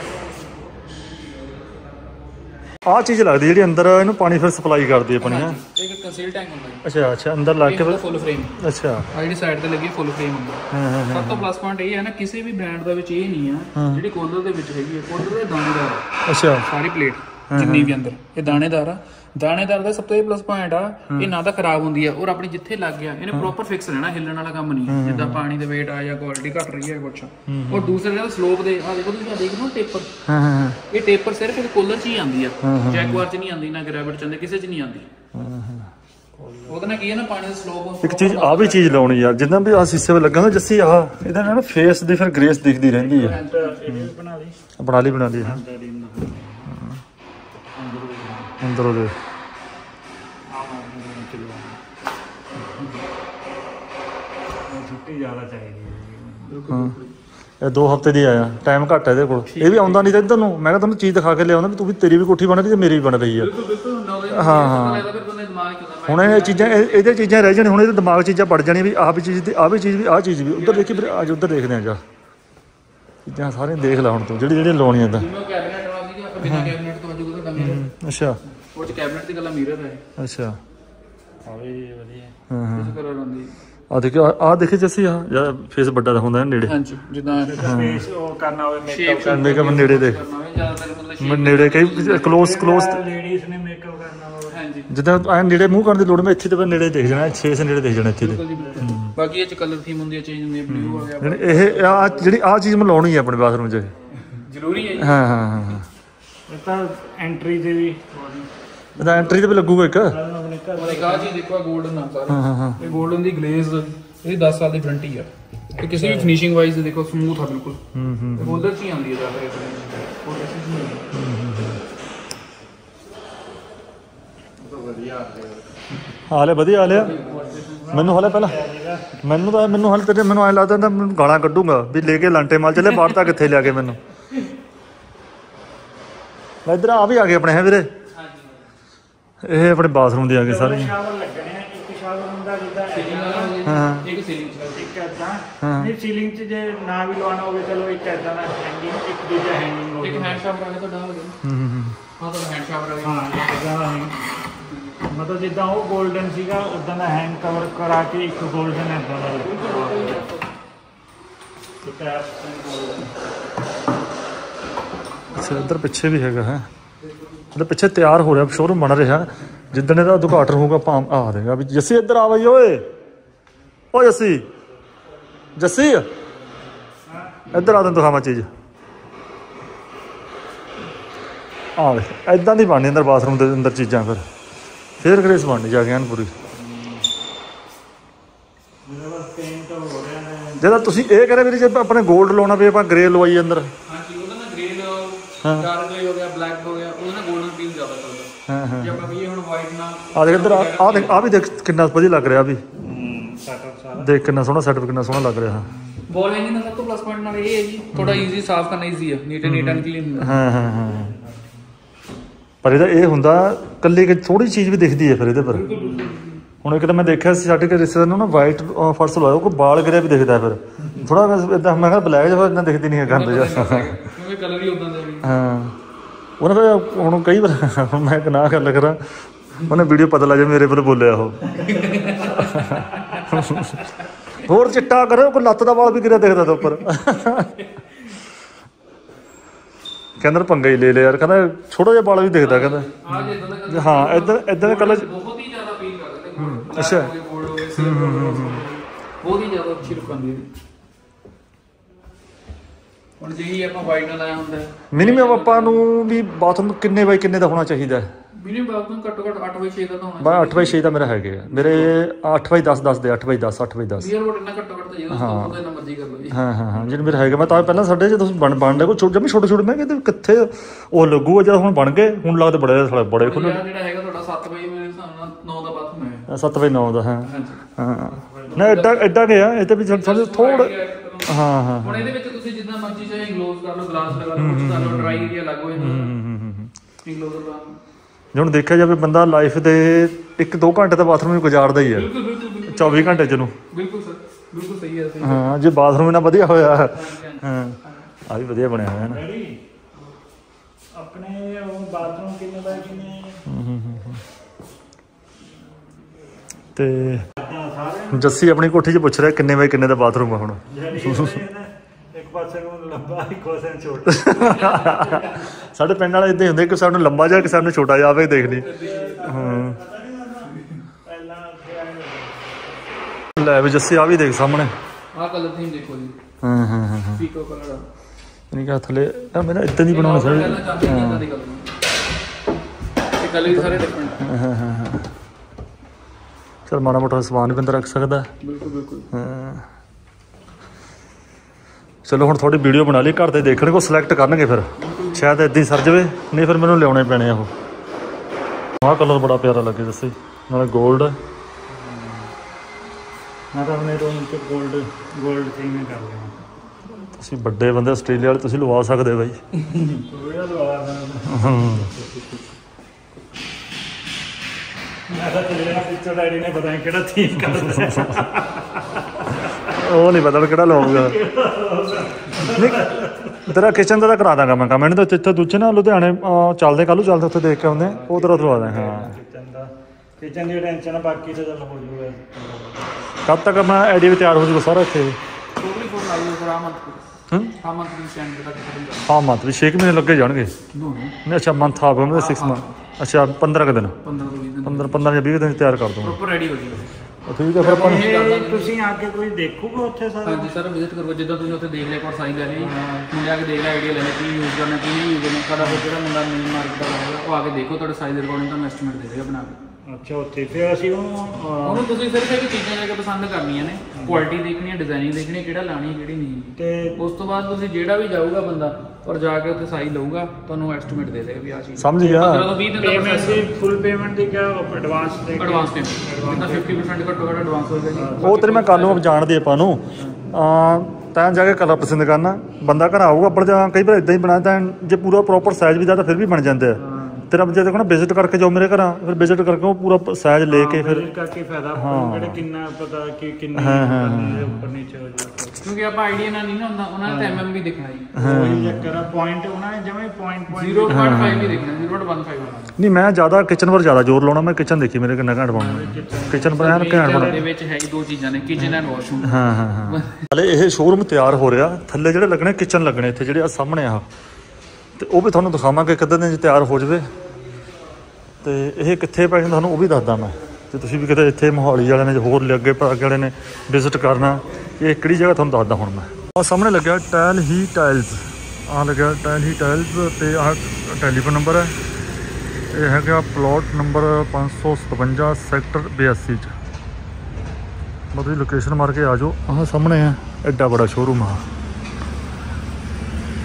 ਆਹ ਚੀਜ਼ ਲੱਗਦੀ ਜਿਹੜੀ ਅੰਦਰ ਇਹਨੂੰ ਪਾਣੀ ਫਿਰ ਸਪਲਾਈ ਕਰਦੀ ਹੈ ਆਪਣੀ ਹੈਂ? ਇੱਕ ਕੰਸੀਲ ਟੈਂਕ ਹੁੰਦਾ ਅੱਛਾ ਅੱਛਾ ਅੰਦਰ ਲਾ ਇਹ ਕੇ ਫੁੱਲ ਫਰੇਮ ਅੱਛਾ। ਆ ਜਿਹੜੀ ਸਾਈਡ ਤੇ ਲੱਗੀ ਫੁੱਲ ਫਰੇਮ ਹੁੰਦਾ। ਹਾਂ ਹਾਂ ਹਾਂ ਸਭ ਤੋਂ ਪਲੱਸ ਪੁਆਇੰਟ ਇਹ ਹੈ ਨਾ ਕਿਸੇ ਵੀ ਬ੍ਰਾਂਡ ਦਾ ਵਿੱਚ ਇਹ ਨਹੀਂ ਆ ਜਿਹੜੀ ਕੋਲਰ ਦੇ ਵਿੱਚ ਹੈਗੀ ਹੈ ਕੋਲਰ ਦੇ ਦਾਣੇਦਾਰ ਅੱਛਾ। ਸਾਰੀ ਪਲੇਟ ਜਿੰਨੀ ਵੀ ਅੰਦਰ। ਇਹ ਦਾਣੇਦਾਰ ਆ। ਦਾਣੇਦਾਰ ਦਾ ਸਭ ਤੋਂ ਇਹ ਪਲੱਸ ਪੁਆਇੰਟ ਆ ਇਹ ਨਾ ਤਾਂ ਖਰਾਬ ਹੁੰਦੀ ਆ ਔਰ ਆਪਣੀ ਜਿੱਥੇ ਲੱਗ ਗਿਆ ਇਹਨੇ ਪ੍ਰੋਪਰ ਫਿਕਸ ਰਹਿਣਾ ਹਿੱਲਣ ਵਾਲਾ ਕੰਮ ਨਹੀਂ। ਜਿੱਦਾਂ ਪਾਣੀ ਦੇ weight ਆ ਜਾਂ ਕੁਆਲਿਟੀ ਘਟ ਰਹੀ ਹੈ ਕੁਛ ਔਰ ਦੂਸਰੇ ਦਾ ਸਲੋਪ ਦੇ ਆ ਦੇਖੋ ਤੁਸੀਂ ਆਹ ਦੇਖ ਲਓ ਟੇਪਰ ਹਾਂ ਹਾਂ ਇਹ ਟੇਪਰ ਸਿਰਫ ਇੱਕ ਕੋਲਰ 'ਚ ਹੀ ਆਉਂਦੀ ਆ। ਜੈਗਵਾਰ 'ਚ ਨਹੀਂ ਆਉਂਦੀ ਨਾ ਗ੍ਰੈਵਿਟ 'ਚ ਆਉਂਦੀ ਕਿਸੇ 'ਚ ਨਹੀਂ ਆਉਂਦੀ। ਉਹਦੇ ਨਾਲ ਕੀ ਹੈ ਨਾ ਪਾਣੀ ਦਾ ਸਲੋਪ ਇੱਕ ਚੀਜ਼ ਆ ਵੀ ਚੀਜ਼ ਲਾਉਣੀ ਯਾਰ ਜਿੱਦਾਂ ਵੀ ਆ ਸ਼ੀਸ਼ੇ 'ਤੇ ਲੱਗਾ ਹੁੰਦਾ ਜੱਸੀ ਆਹ ਇਹਦਾ ਨਾ ਫੇਸ ਦੀ ਫਿਰ ਗ੍ਰੇਸ ਦਿਖਦੀ ਰਹਿੰਦੀ ਹੈ ਬਣਾ ਲਈ। ਬਣਾ ਲਈ ਬਣਾ ਲਈ ਹਾਂ। ਅੰਦਰ ਉਹਦੇ ਛੁੱਟੀ ਜ਼ਿਆਦਾ ਚਾਹੀਦੀ ਹੈ। ਹਾਂ ਇਹ 2 ਹਫ਼ਤੇ ਦੀ ਆਇਆ। ਟਾਈਮ ਘੱਟ ਹੈ ਇਹਦੇ ਕੋਲ। ਇਹ ਵੀ ਆਉਂਦਾ ਨਹੀਂ ਤਾਂ ਇੱਧਰ ਨੂੰ। ਮੈਂ ਕਿਹਾ ਤੁਹਾਨੂੰ ਚੀਜ਼ ਦਿਖਾ ਕੇ ਲਿਆਉਂਦਾ ਵੀ ਤੂੰ ਵੀ ਤੇਰੀ ਵੀ ਕੋਠੀ ਬਣ ਰਹੀ ਤੇ ਮੇਰੀ ਵੀ ਬਣ ਰਹੀ ਆ। ਹਾਂ, ਹਾਂ। ਹੁਣ ਇਹ ਚੀਜ਼ਾਂ ਇਹ- ਇਹਦੇ ਚੀਜ਼ਾਂ ਰਹਿ ਜਾਣੀਆਂ। ਹੁਣ ਇਹਦੇ ਦਿਮਾਗ ਚੀਜ਼ਾਂ ਪੜ ਜਾਣੀਆਂ ਵੀ ਆਹ ਵੀ ਚੀਜ਼ ਦੀ ਆਹ ਵੀ ਚੀਜ਼ ਵੀ ਆਹ ਚੀਜ਼ ਵੀ। ਉੱਧਰ ਦੇਖੀ ਫਿਰ ਅੱਜ ਉੱਧਰ ਦੇਖਦੇ ਆ ਜਾ। ਚੀਜ਼ਾਂ ਸਾਰੀਆਂ ਦੇਖ ਲੈ ਹੁਣ ਤੂੰ ਜਿਹੜੀ ਜਿਹੜੀਆਂ ਲਾਉਣੀਆਂ ਤਾਂ। ਤੋਂ ਅੱਛਾ। ਉਹ ਚ ਕੈਬਨਿਟ ਦੀ ਗੱਲਾਂ ਮਿਰਰ ਹੈ ਅੱਛਾ। ਆ ਵੀ ਵਧੀਆ। ਹਾਂ ਹਾਂ। ਇਸ ਕਲਰ ਹੁੰਦੀ ਆ ਦੇਖੋ ਆਹ ਦੇਖੇ ਜੱਸੀ ਆ ਜਾਂ ਫੇਸ ਵੱਡਾ ਦਾ ਹੁੰਦਾ ਨਾ ਨੇੜੇ। ਹਾਂਜੀ ਜਿੱਦਾਂ ਫੇਸ ਉਹ ਕਰਨਾ ਹੋਵੇ ਮੇਕਅਪ ਮੇਕਅਪ ਨੇੜੇ ਕਰਨਾ ਹੋਵੇ ਆਪਣੇ ਜ਼ਿਆਦਾਤਰ ਮਤਲਬ ਮੈਂ ਨੇੜੇ ਕਈ ਕਲੋਸ ਕਲੋਸ ਲੇਡੀਜ਼ ਨੇ ਮੇਕਅਪ ਕਰਨਾ ਹੋਵੇ। ਹਾਂਜੀ। ਜਿੱਦਾਂ ਐ ਨੇੜੇ ਮੂੰਹ ਕਰਨ ਦੀ ਲੋੜ ਮੈਂ ਇੱਥੇ ਤੇ ਨੇੜੇ ਦੇਖ ਜਾਣਾ 6 ਸੇ ਨੇੜੇ ਦੇਖ ਜਾਣਾ ਇੱਥੇ ਤੇ। ਬਾਕੀ ਇਹ ਚ ਕਲਰ ਥੀਮ ਹੁੰਦੀ ਹੈ ਚੇਂਜ ਹੁੰਦੀ ਹੈ ਬਲੂ ਆ ਗਿਆ ਜਿਹੜੀ ਇਹ ਆ ਜਿਹੜੀ ਆ ਚੀਜ਼ ਮੈਂ ਲਾਉਣੀ ਹੈ ਆਪਣੇ ਬਾਥਰੂਮ 'ਚ। ਜ਼ਰੂਰੀ ਹੈ ਜੀ। ਹਾਂ ਹਾਂ ਹਾਂ ਹਾਂ। ਇਹ ਤਾਂ ਐਂਟਰੀ ਦੇ ਵੀ। ਇਹਦਾ ਐਂਟਰੀ ਤੇ ਵੀ ਲੱਗੂਗਾ ਇੱਕ? ਆਪਣੇ ਘਰ ਉਹ ਇੱਕ ਆਹ ਚੀਜ਼ ਦੇਖੋ 골ਡਨ ਆ ਸਾਰਾ। ਹਾਂ ਹਾਂ ਇਹ 골ਡਨ ਦੀ ਗਲੇਜ਼ ਇਹਦੀ 10 ਸਾਲ ਦੀ ਵਾਰੰਟੀ ਆ। ਤੇ ਕਿਸੇ ਵੀ ਫਿਨਿਸ਼ਿੰਗ ਵਾਈਜ਼ ਦੇਖੋ ਸਮੂਥ ਆ ਬਿਲਕੁਲ। ਹੂੰ ਹੂੰ ਤੇ ਉਹਦੇ ਚ ਹੀ ਆਉਂਦੀ ਹੈ ਜ਼ਿਆਦਾ ਇਹ ਹੋਰ ਕਿਸੇ ਚ ਨਹੀਂ। ਆਉਂਦੀ। ਹਾਲੇ ਵਧੀਆ ਹਾਲੇ ਮੈਨੂੰ ਹਾਲੇ ਪਹਿਲਾਂ ਮੈਨੂੰ ਤਾਂ ਮੈਨੂੰ ਹਾਲੇ ਤੇਰੇ ਮੈਨੂੰ ਐ ਲੱਗਦਾ ਤਾਂ ਮੈਨੂੰ ਗਾਲਾਂ ਕੱਢੂਗਾ ਵੀ ਲੈ ਕੇ ਲਾਂਟੇ ਮਾਲ ਚੱਲੇ ਬਾਹਰ ਤਾਂ ਕਿੱਥੇ ਲਿਆ ਕੇ ਮੈਨੂੰ। ਇੱਧਰ ਆ ਵੀ ਆ ਗਏ ਆਪਣੇ ਹੈ ਵੀਰੇ। ਇਹ ਆਪਣੇ ਬਾਥਰੂਮ ਦੇ ਆ ਗਏ ਸਾਰੇ। ਸ਼ਾਵਰ ਲੱਗਣੇ ਆ ਇੱਕ ਸ਼ਾਵਰ ਹੁੰਦਾ ਜਿੱਦਾਂ ਹੋ। ਇੱਕ ਸੀਲਿੰਗ ਚ। ਇੱਕ ਹਾਂ। ਨਹੀਂ ਸੀਲਿੰਗ 'ਚ ਜੇ ਨਾ ਵੀ ਲਵਾਉਣਾ ਹੋਵੇ ਚਲੋ ਇੱਕ ਏਦਾਂ ਦਾ ਹੈਂਗਿੰਗ ਇੱਕ ਦੂਜਾ ਹੈਂਗਿੰਗ ਹੋ ਇੱਕ ਹੈਂਡ ਸ਼ਾਵਰ ਆ ਗਿਆ ਤੁਹਾਡਾ ਹੋ ਗਿਆ। ਹੂੰ ਹੂੰ ਹੂੰ। ਹਾਂ ਤੁਹਾਡਾ ਹੈਂਡ ਸ਼ਾਵਰ ਆ ਗਿਆ ਹਾਂ ਦਾ hang- ਮਤਲਬ ਜਿੱਦਾਂ ਉਹ 골ਡਨ ਸੀਗਾ ਉਦਾਂ ਦਾ ਹੈਂਗ ਕਵਰ ਕਰਾ ਕੇ ਇੱਕ 골ਡਨ ਏਦਾਂ ਦਾ ਲੱਗਦਾ ਤੇ ਟੈਪ ਅੱਛਾ ਇੱਧਰ ਪਿੱਛੇ ਵੀ ਹੈਗਾ ਹੈ। ਜਿਹੜਾ ਪਿੱਛੇ ਤਿਆਰ ਹੋ ਰਿਹਾ ਸ਼ੋਰੂਮ ਬਣ ਰਿਹਾ। ਜਿੱਦਣ ਇਹਦਾ ਉਦਘਾਟਨ ਹੋਊਗਾ, ਆਪਾਂ ਆ ਦੇਗਾ ਵੀ ਜੱਸੀ ਇੱਧਰ ਆ ਬਈ, ਓਏ। ਓ ਜੱਸੀ। ਜੱਸੀ। ਇੱਧਰ ਆ ਤੈਨੂੰ ਦਿਖਾਵਾਂ ਚੀਜ਼। ਆ ਵੇ ਐਦਾਂ ਦੀ ਬਣਨੀ ਅੰਦਰ ਬਾਥਰੂਮ ਦੇ ਅੰਦਰ ਚੀਜ਼ਾਂ ਫਿਰ। ਫੇਰ ਗ੍ਰੇਸ ਬਣਨੀ ਜਾ ਕੇ ਐਨ ਪੂਰੀ ਜਿਹੜਾ ਤੁਸੀਂ ਇਹ ਕਰੇ ਵੀਰੇ, ਜੇ ਆਪਣੇ 골ਡ ਲਾਉਣਾ ਪਏ, ਆਪਾਂ ਗ੍ਰੇ ਲਵਾਈ ਅੰਦਰ। ਹਾਂਜੀ, ਉਹਦਾ ਨਾ ਗ੍ਰੇ ਡਾਰਕ ਗ੍ਰੇ ਹੋ ਗਿਆ, ਬਲੈਕ ਹੋ ਗਿਆ, ਉਹਦਾ ਨਾ 골ਡਨ ਹਾਂ ਹਾਂ। ਜੇ ਆਪਾਂ ਕਹੀਏ ਹੁਣ ਵਾਈਟ ਨਾਲ ਆ ਦੇਖ ਇੱਧਰ ਆ ਦੇਖ ਆ ਵੀ ਦੇਖ ਕਿੰਨਾ ਵਧੀਆ ਲੱਗ ਰਿਹਾ ਵੀ। ਸੈਟਅਪ ਸਾਰਾ। ਦੇਖ ਕਿੰਨਾ ਸੋਹਣਾ ਸੈਟਅਪ ਕਿੰਨਾ ਸੋਹਣਾ ਲੱਗ ਰਿਹਾ। ਬੋਲ ਹੈਂਗਿੰਗ ਦਾ ਸਭ ਤੋਂ ਪਲੱਸ ਪੁਆਇੰਟ ਨਾਲ ਇਹ ਹੈ ਜੀ ਥੋੜਾ ਈਜ਼ੀ ਸਾਫ਼ ਕਰਨਾ ਈਜ਼ੀ ਹੈ neat and neat and clean ਹਾਂ ਹਾਂ ਹਾਂ। ਪਰ ਇਹਦਾ ਇਹ ਹੁੰਦਾ ਕੱਲੀ ਕਿ ਥੋੜੀ ਚੀਜ਼ ਵੀ ਦਿਖਦੀ ਹੈ ਫਿਰ ਇਹਦੇ ਪਰ। ਹੁਣ ਇੱਕ ਤਾਂ ਮੈਂ ਦੇਖਿਆ ਸੀ ਸਾਡੇ ਘਰ ਰਿਸ਼ਤੇਦਾਰ ਨੂੰ ਨਾ ਵਾਈਟ ਫਰਸ਼ ਲਵਾਇਆ ਉਹ ਕੋ ਬਾਲ ਗਿਰਿਆ ਵੀ ਦਿਖਦਾ ਫਿਰ। ਥੋੜਾ ਇਦਾਂ ਮੈਂ ਕਿਹਾ ਬਲੈਕ ਜਿਹਾ ਇੰਨਾ ਦਿਖਦੀ ਨਹੀਂ ਹੈ ਗੰਦ ਜਿਹਾ। ਕਿਉਂਕਿ ਕਲਰ ਹੀ ਉਦਾਂ ਦਾ ਵੀ ਹਾਂ। ਉਹਨਾਂ ਦਾ ਹੁਣ ਕਈ ਵਾਰ ਹੁਣ ਮੈਂ ਨਾ ਗੱਲ ਕਰਾਂ ਉਹਨੇ ਵੀਡੀਓ ਪਤਾ ਲੱਗ ਜਾ ਮੇਰੇ ਵੱਲ ਬੋਲਿਆ ਉਹ। ਹੋਰ ਚਿੱਟਾ ਕਰੇ ਕੋਈ ਲੱਤ ਦਾ ਵਾਲ ਵੀ ਗਿਰਿਆ ਦਿਖਦਾ ਤਾਂ ਉੱਪਰ। ਕਹਿੰਦਾ ਪੰਗਾ ਹੀ ਲੈ ਲਿਆ ਯਾਰ ਕਹਿੰਦਾ ਛੋਟਾ ਜਿਹਾ ਵਾਲ ਵੀ ਦਿਖਦਾ ਕਹਿੰਦਾ। ਹਾਂ ਇਦਾਂ ਇਦਾਂ ਕਲਰ ਬਹੁਤ ਹੀ ਜ਼ਿਆਦਾ ਫੀਲ ਕਰਦਾ ਅੱਛਾ। ਬਹੁਤ ਹੀ ਜ਼ਿਆਦਾ ਅੱਛੀ ਲੁੱਕ ਆਉਂਦੀ ਹੈ। ਇਹਦੀ। ਹੁਣ ਜਿਹੀ ਆਪਾਂ ਵਾਈਟ ਨਾਲ ਆਇਆ ਹੁੰਦਾ। ਮਿਨੀਮਮ ਆਪਾਂ ਨੂੰ ਵੀ ਬਾਥਰੂਮ ਕਿੰਨੇ ਬਾਈ ਕਿੰਨੇ ਦਾ ਹੋਣਾ ਚਾਹੀਦਾ? ਮਿਨੀਮਮ ਬਾਥਰੂਮ ਘੱਟੋ ਘੱਟ 8 ਬਾਈ 6 ਦਾ ਤਾਂ ਹੋਣਾ ਬਾ 8 ਬਾਈ 6 ਦਾ ਮੇਰਾ ਹੈਗੇ ਮੇਰੇ 8 ਬਾਈ 10 10 ਦੇ 8 ਬਾਈ 10 8 ਬਾਈ 10 ਰੀਅਲ ਵੋਟ ਇੰਨਾ ਘੱਟੋ ਘੱਟ ਤਾਂ ਸਟਾਪ ਉਹਦਾ ਇੰਨਾ ਮਰਜ਼ੀ ਕਰ ਲਓ ਜੀ। ਹਾਂ ਹਾਂ ਹਾਂ। ਜਿਹੜੇ ਮੇਰੇ ਹੈਗੇ ਮੈਂ ਤਾਂ ਪਹਿਲਾਂ ਸਾਡੇ ਜਦੋਂ ਬਣ ਬਣਦੇ ਕੋ ਛੋਟੇ ਜਮੀ ਛੋਟੇ ਛੋਟੇ ਮੈਂ ਕਹਿੰਦੇ ਕਿੱਥੇ ਉਹ ਲੱਗੂਗਾ ਜਦ ਹੁਣ ਬਣ ਗਏ ਹੁਣ ਲੱਗਦੇ ਬੜੇ ਸਾਲੇ ਬੜੇ ਖੁੱਲੇ ਜਿਹੜਾ ਹੈਗਾ ਤੁਹਾਡਾ 7 ਬਾਈ ਮੇਰੇ ਹਿਸਾਬ ਨਾਲ 9 ਦਾ ਬਾਥਰੂਮ ਹੈ। 7 ਬਾਈ 9 ਦਾ ਹਾਂ। ਹਾਂ। ਨਾ ਐਡਾ ਐਡਾ ਗਿਆ ਇਹ ਤੇ ਵੀ ਥੋੜਾ ਹਾਂ ਹਾਂ ਹੁਣ ਇਹਦੇ ਵਿੱਚ ਤੁਸੀਂ ਜਿੱਦਾਂ ਮਰਜ਼ੀ ਚਾਹੇ ਗਲੋਵਸ ਕਰ ਲਓ ਗਲਾਸ ਲਗਾ ਲਓ ਕੁਝ ਕਰ ਲਓ ਡਰਾਈ ਏਰੀਆ ਲੱਗ ਹੋ ਜਾਂਦਾ। ਗਲੋਵਸ ਲਗਾ ਜੇ ਹੁਣ ਦੇਖਿਆ ਜਾਵੇ ਬੰਦਾ ਲਾਈਫ ਦੇ 1-2 ਘੰਟੇ ਤਾਂ ਬਾਥਰੂਮ ਵਿੱਚ ਗੁਜ਼ਾਰਦਾ ਹੀ ਆ ਬਿਲਕੁਲ ਬਿਲਕੁਲ ਬਿਲਕੁਲ। 24 ਘੰਟੇ ਚ ਨੂੰ ਬਿਲਕੁਲ ਸਰ ਬਿਲਕੁਲ ਸਹੀ ਹੈ ਸਹੀ ਹਾਂ। ਜੇ ਬਾਥਰੂਮ ਇਹਨਾਂ ਵਧੀਆ ਹੋਇਆ। ਹਾਂ ਆ ਵੀ ਵਧੀਆ ਬਣਿਆ ਹੋਇਆ ਨਾ। ਡੈਡੀ ਆਪਣੇ ਉਹ ਬਾਥਰੂਮ ਕਿੰਨੇ ਬਾਈ ਕਿੰਨੇ? ਤੇ ਜੱਸੀ ਆਪਣੀ ਕੋਠੀ 'ਚ ਪੁੱਛ ਰਿਹਾ ਕਿੰਨੇ ਬਾਈ ਕਿੰਨੇ ਦਾ ਬਾਥਰੂਮ ਆ ਹੁਣ? ਇੱਕ ਪਾਸੇ ਨੂੰ ਲੰਬਾ ਇੱਕ ਪਾਸੇ ਨੂੰ ਛੋਟਾ। ਸਾਡੇ ਪਿੰਡ ਵਾਲੇ ਇਦਾਂ ਹੁੰਦੇ ਕਿ ਸਾਨੂੰ ਲੰਬਾ ਜਿਹਾ ਕਿ ਸਾਨੂੰ ਛੋਟਾ ਆਵੇ ਦੇਖ ਲਈ ਹਾਂ। ਲੈ ਵੀ ਜੱਸੀ ਆ ਵੀ ਦੇਖ ਸਾਹਮਣੇ। ਆਹ ਕਲਰ ਥੀਮ ਦੇਖੋ ਜੀ। ਹਾਂ ਹਾਂ ਹਾਂ ਪੀਕੋ ਕਲਰ ਆ। ਨਹੀਂ ਕਹਾ ਥੱਲੇ ਆ ਮੇਰਾ ਇਦਾਂ ਦੀ ਬਣਾਉਣਾ। ਸਰ ਇਹ ਕਲਰ ਸਾਰੇ ਡਿਫਰੈਂਟ ਹਾਂ ਹਾਂ ਹਾਂ। ਚਲ ਮਾੜਾ ਮੋਟਾ ਸਮਾਨ ਵੀ ਬੰਦਾ ਰੱਖ ਸਕਦਾ। ਬਿਲਕੁਲ ਬਿਲਕੁਲ। ਹਾਂ। ਚਲੋ ਹੁਣ ਥੋੜੀ ਵੀਡੀਓ ਬਣਾ ਲਈ ਘਰ ਦੇ ਦੇਖਣ ਕੋ ਸਿਲੈਕਟ ਕਰਨਗੇ ਫਿਰ। ਸ਼ਾਇਦ ਇਦਾਂ ਹੀ ਸਰ ਜਵੇ ਨਹੀਂ ਫਿਰ ਮੈਨੂੰ ਲਿਆਉਣੇ ਪੈਣੇ ਆ ਉਹ। ਆਹ ਕਲਰ ਬੜਾ ਪਿਆਰਾ ਲੱਗੇ ਦੱਸੇ ਨਾਲ ਗੋਲਡ ਹੈ ਮੈਂ ਤਾਂ ਉਹਨੇ ਰੋਂ ਤੇ 골ਡ 골ਡ ਥਿੰਗ ਕਰ ਲਿਆ। ਤੁਸੀਂ ਵੱਡੇ ਬੰਦੇ ਆਸਟ੍ਰੇਲੀਆ ਵਾਲੇ ਤੁਸੀਂ ਲਵਾ ਸਕਦੇ ਬਾਈ। ਹਾਂ। ਮੈਂ ਤਾਂ ਤੇਰੇ ਨਾਲ ਪਿੱਛੇ ਡੈਡੀ ਨੇ ਪਤਾ ਨਹੀਂ ਕਿਹੜਾ ਥੀਮ ਕਰਦਾ ਉਹ ਨਹੀਂ ਪਤਾ ਕਿਹੜਾ ਨਹੀਂ, ਤੇਰਾ ਕਿਚਨ ਦਾ ਕਰਾ ਦਾਂਗਾ ਮੈਂ ਕੰਮ ਇਹਨੂੰ ਤਾਂ ਇੱਥੇ ਦੂਜੇ ਨਾ ਲੁਧਿਆਣੇ ਚੱਲਦੇ ਕੱਲ੍ਹ ਨੂੰ ਚੱਲਦੇ ਉੱਥੇ ਦੇਖ ਕੇ ਆਉਂਦੇ ਆ ਉਹ ਤਰ੍ਹਾਂ ਦਵਾ ਦਾਂ ਹਾਂ। ਕਿਚਨ ਦਾ ਕਿਚਨ ਦੀ ਟੈਨਸ਼ਨ ਆ ਬਾਕੀ ਤਾਂ ਚੱਲ ਹੋ ਜੂਗਾ। ਕਦ ਤੱਕ ਮੈਂ ਆਈਡੀ ਵੀ ਤਿਆਰ ਹੋ ਜਾਊਗਾ ਸਾਰਾ ਇੱਥੇ? ਟੋਟਲੀ ਲਾਈਓ ਆ ਹੂੰ? ਹਾਂ ਮੰਥ ਵੀ 6 ਮਹੀਨੇ ਲੱਗੇ ਜਾਣਗੇ। ਨਹੀਂ ਅੱਛਾ ਮੰਥ ਹਾਫ ਹੋਵੇ 6 ਮੰਥ ਅੱਛਾ 15 ਕੁ ਦਿਨ। 15 ਤੋਂ 20 ਦਿਨ। 15 15 ਜਾਂ 20 ਦਿਨ 'ਚ ਤਿਆਰ ਕਰ ਦੂੰਗਾ ਪ੍ਰੋਪਰ ਰੈਡੀ ਹੋ ਜੀ ਉਹ ਠੀਕ ਹੈ ਫਿਰ ਆਪਾਂ ਨੂੰ- ਇਹ ਤੁਸੀਂ ਆ ਕੇ ਕੋਈ ਦੇਖੂਗਾ ਉੱਥੇ ਸਰ? ਹਾਂਜੀ ਸਰ ਵਿਜ਼ਿਟ ਕਰੋ ਜਿੱਦਾਂ ਤੁਸੀਂ ਉੱਥੇ ਦੇਖ ਲਿਆ ਇੱਕ ਵਾਰ ਸਾਈਜ਼ ਲੈ ਲਈ। ਮੁੰਡੇ ਕੇ ਦੇਖ ਲਿਆ ਆਈਡੀਆ ਲੈ ਲਿਆ ਕੀ ਯੂਜ਼ ਕਰਨਾ ਕੀ ਨਹੀਂ ਯੂਜ਼ ਕਰਨਾ। ਸਾਡਾ ਫਿਰ ਜਿਹੜਾ ਮੁੰਡਾ ਮੇਨ ਮਾਰਕੀਟ ਦਾ ਹੋਗਾ ਉਹ ਆ ਕੇ ਦੇਖੋ ਤੁਹਾਡੇ ਸਾਈਜ਼ ਦੇ ਅਕੋਰਡਿੰਗ ਤੁਹਾਨੂੰ ਐਸਟੀਮੇਟ ਦੇ ਦੇਗਾ ਬਣਾ ਕੇ। ਅੱਛਾ ਉੱਥੇ ਫਿਰ ਅਸੀਂ ਉਹਨੂੰ ਉਹਨੂੰ ਤੁਸੀਂ ਸਿਰਫ ਇੱਕ ਚੀਜ਼ਾਂ ਕੇ ਪਸੰਦ ਕਰਨੀਆਂ ਨੇ ਕੁਆਲਿਟੀ ਦੇਖਣੀ ਹੈ ਡਿਜ਼ਾਈਨਿੰਗ ਦੇਖਣੀ ਹੈ ਕਿਹੜਾ ਲਾਣੀ ਕਿਹੜੀ ਨਹੀਂ। ਤੇ ਉਸ ਤੋਂ ਬਾਅਦ ਤੁਸੀਂ ਜਿਹੜਾ ਵੀ ਜਾਊਗਾ ਬੰਦਾ ਔਰ ਜਾ ਕੇ ਉੱਥੇ ਸਾਈਜ਼ ਲਊਗਾ ਤੁਹਾਨੂੰ ਐਸਟੀਮੇਟ ਦੇ ਦੇਗਾ ਵੀ ਆ ਚੀਜ਼ ਸਮਝ ਗਿਆ। 15 ਤੋਂ 20 ਦਿਨ ਦਾ ਪੇਮੈਂਟ ਪ੍ਰੋਸੈਸ ਦੀ ਫੁੱਲ ਪੇਮੈਂਟ ਦੀ ਕਿਆ ਐਡਵਾਂਸ ਦੇ ਕੇ- ਐਡਵਾਂਸ ਪੇਮੈਂਟ ਜਿੰਨਾ 50% ਘੱਟੋ ਘੱਟ ਐਡਵਾਂਸ ਹੋਏਗਾ ਜੀ। ਉਹ ਤੇਰੇ ਮੈਂ ਕੱਲ ਨੂੰ ਜਾਣਦੇ ਆਪਾਂ ਨੂੰ। ਆ ਤਾਂ ਜਾ ਕੇ ਕਲਰ ਪਸੰਦ ਕਰਨਾ। ਬੰਦਾ ਘਰ ਆਊਗਾ ਆਪਣਾ ਜਾਂ ਕਈ ਵਾਰ ਇਦਾਂ ਹੀ ਬਣਾਇਆ ਤਾਂ ਜੇ ਪੂਰਾ ਪ੍ਰੋਪਰ ਸਾਈਜ਼ ਵੀ ਦਾ ਤਾਂ ਫਿਰ ਵੀ ਬਣ ਜਾਂਦੇ। ਆ ਤੇਰਾ ਜੇ ਦੇਖੋ ਨਾ ਵਿਜ਼ਿਟ ਕਰਕੇ ਜਾਓ ਮੇਰੇ ਘਰਾਂ ਫਿਰ ਵਿਜ਼ਿਟ ਕਰਕੇ ਉਹ ਪੂਰਾ ਸਾਈਜ਼ ਲੈ ਕੇ ਫਿਰ visit ਕਰਕੇ ਫਾਇਦਾ ਆਪਾਂ ਨੂੰ ਕਿਹੜਾ ਕਿੰਨਾ ਪਤਾ ਕਿ ਕਿੰਨੀ ਉੱਪਰ ਨੀਚੇ ਹੋ। ਜਾਊਗਾ ਕਿਉਂਕਿ ਆਪਾਂ ਆਈਡੀਆ ਨਾਲ ਨਹੀਂ ਨਾ ਹੁੰਦਾ ਉਹਨਾਂ ਨੇ ਐਮਐਮ ਵੀ ਦੇਖਣਾ ਜੀ ਉਹੀ ਚੱਕਰ ਆ ਪੁਆਇੰਟ ਉਹਨਾਂ ਨੇ ਜਮੇ ਪੁਆਇੰਟ ਪੁਆਇੰਟ 0.5 ਵੀ ਦੇਖਣਾ 0.15 ਵਾਲਾ। ਨਹੀਂ ਮੈਂ ਜ਼ਿਆਦਾ ਕਿਚਨ ਪਰ ਜ਼ਿਆਦਾ ਜ਼ੋਰ ਲਾਉਣਾ ਮੈਂ ਕਿਚਨ ਦੇਖੀ ਮੇਰੇ ਕਿੰਨਾ ਘੈਂਟ ਬਣਾਉਣਾ ਕਿਚਨ ਪਰ ਐਨ ਘੈਂਟ ਬਣਾ ਦੇ ਵਿੱਚ ਹੈ ਹੀ ਦੋ ਚੀਜ਼ਾਂ ਨੇ ਕਿਚਨ ਐਂਡ ਵਾਸ਼ਰੂਮ ਹਾਂ ਹਾਂ ਹਾਂ। ਹਲੇ ਇਹ ਸ਼ੋਰੂਮ ਤਿਆਰ ਹੋ ਰਿਹਾ ਥੱਲੇ ਜਿਹੜੇ ਲੱਗਣੇ ਕਿਚਨ ਲੱਗਣੇ ਇੱਥੇ ਜਿਹੜੇ ਆ ਸਾਹਮਣੇ ਆ। ਤੇ ਉਹ ਵੀ ਤੁਹਾਨੂੰ ਦਿਖਾਵਾਂਗੇ ਕਿੱਦਾਂ ਦਿਨ 'ਚ ਤਿਆਰ ਹੋ ਜਵੇ। ਤੇ ਇਹ ਕਿੱਥੇ ਪੈ ਜਾਂਦਾ ਤੁਹਾਨੂੰ ਉਹ ਵੀ ਦੱਸਦਾ ਮੈਂ ਜੇ ਤੁਸੀਂ ਵੀ ਕਿਤੇ ਇੱਥੇ ਮੋਹਾਲੀ ਵਾਲਿਆਂ ਨੇ ਹੋਰ ਲੱਗੇ ਅੱਗੇ ਵਾਲੇ ਨੇ ਵਿਜ਼ਿਟ ਕਰਨਾ, ਇਹ ਕਿਹੜੀ ਜਗ੍ਹਾ ਤੁਹਾਨੂੰ ਦੱਸਦਾ ਹੁਣ ਮੈਂ। ਆ ਸਾਹਮਣੇ ਲੱਗਿਆ ਟਾਇਲ ਹੀ ਟਾਇਲਸ ਆ ਲੱਗਿਆ ਟਾਇਲ ਹੀ ਟਾਇਲਸ ਤੇ ਆਹ ਟੈਲੀਫੋਨ ਨੰਬਰ ਹੈ। ਇਹ ਹੈਗਾ ਪਲਾਟ ਨੰਬਰ 557 ਸੈਕਟਰ 82 ਚ। ਮਤਲਬ ਲੋਕੇਸ਼ਨ ਮਾਰ ਕੇ ਆ ਜਾਓ। ਆਹ ਸਾਹਮਣੇ ਹੈ, ਐਡਾ ਬੜਾ ਸ਼ੋਰੂਮ ਆ।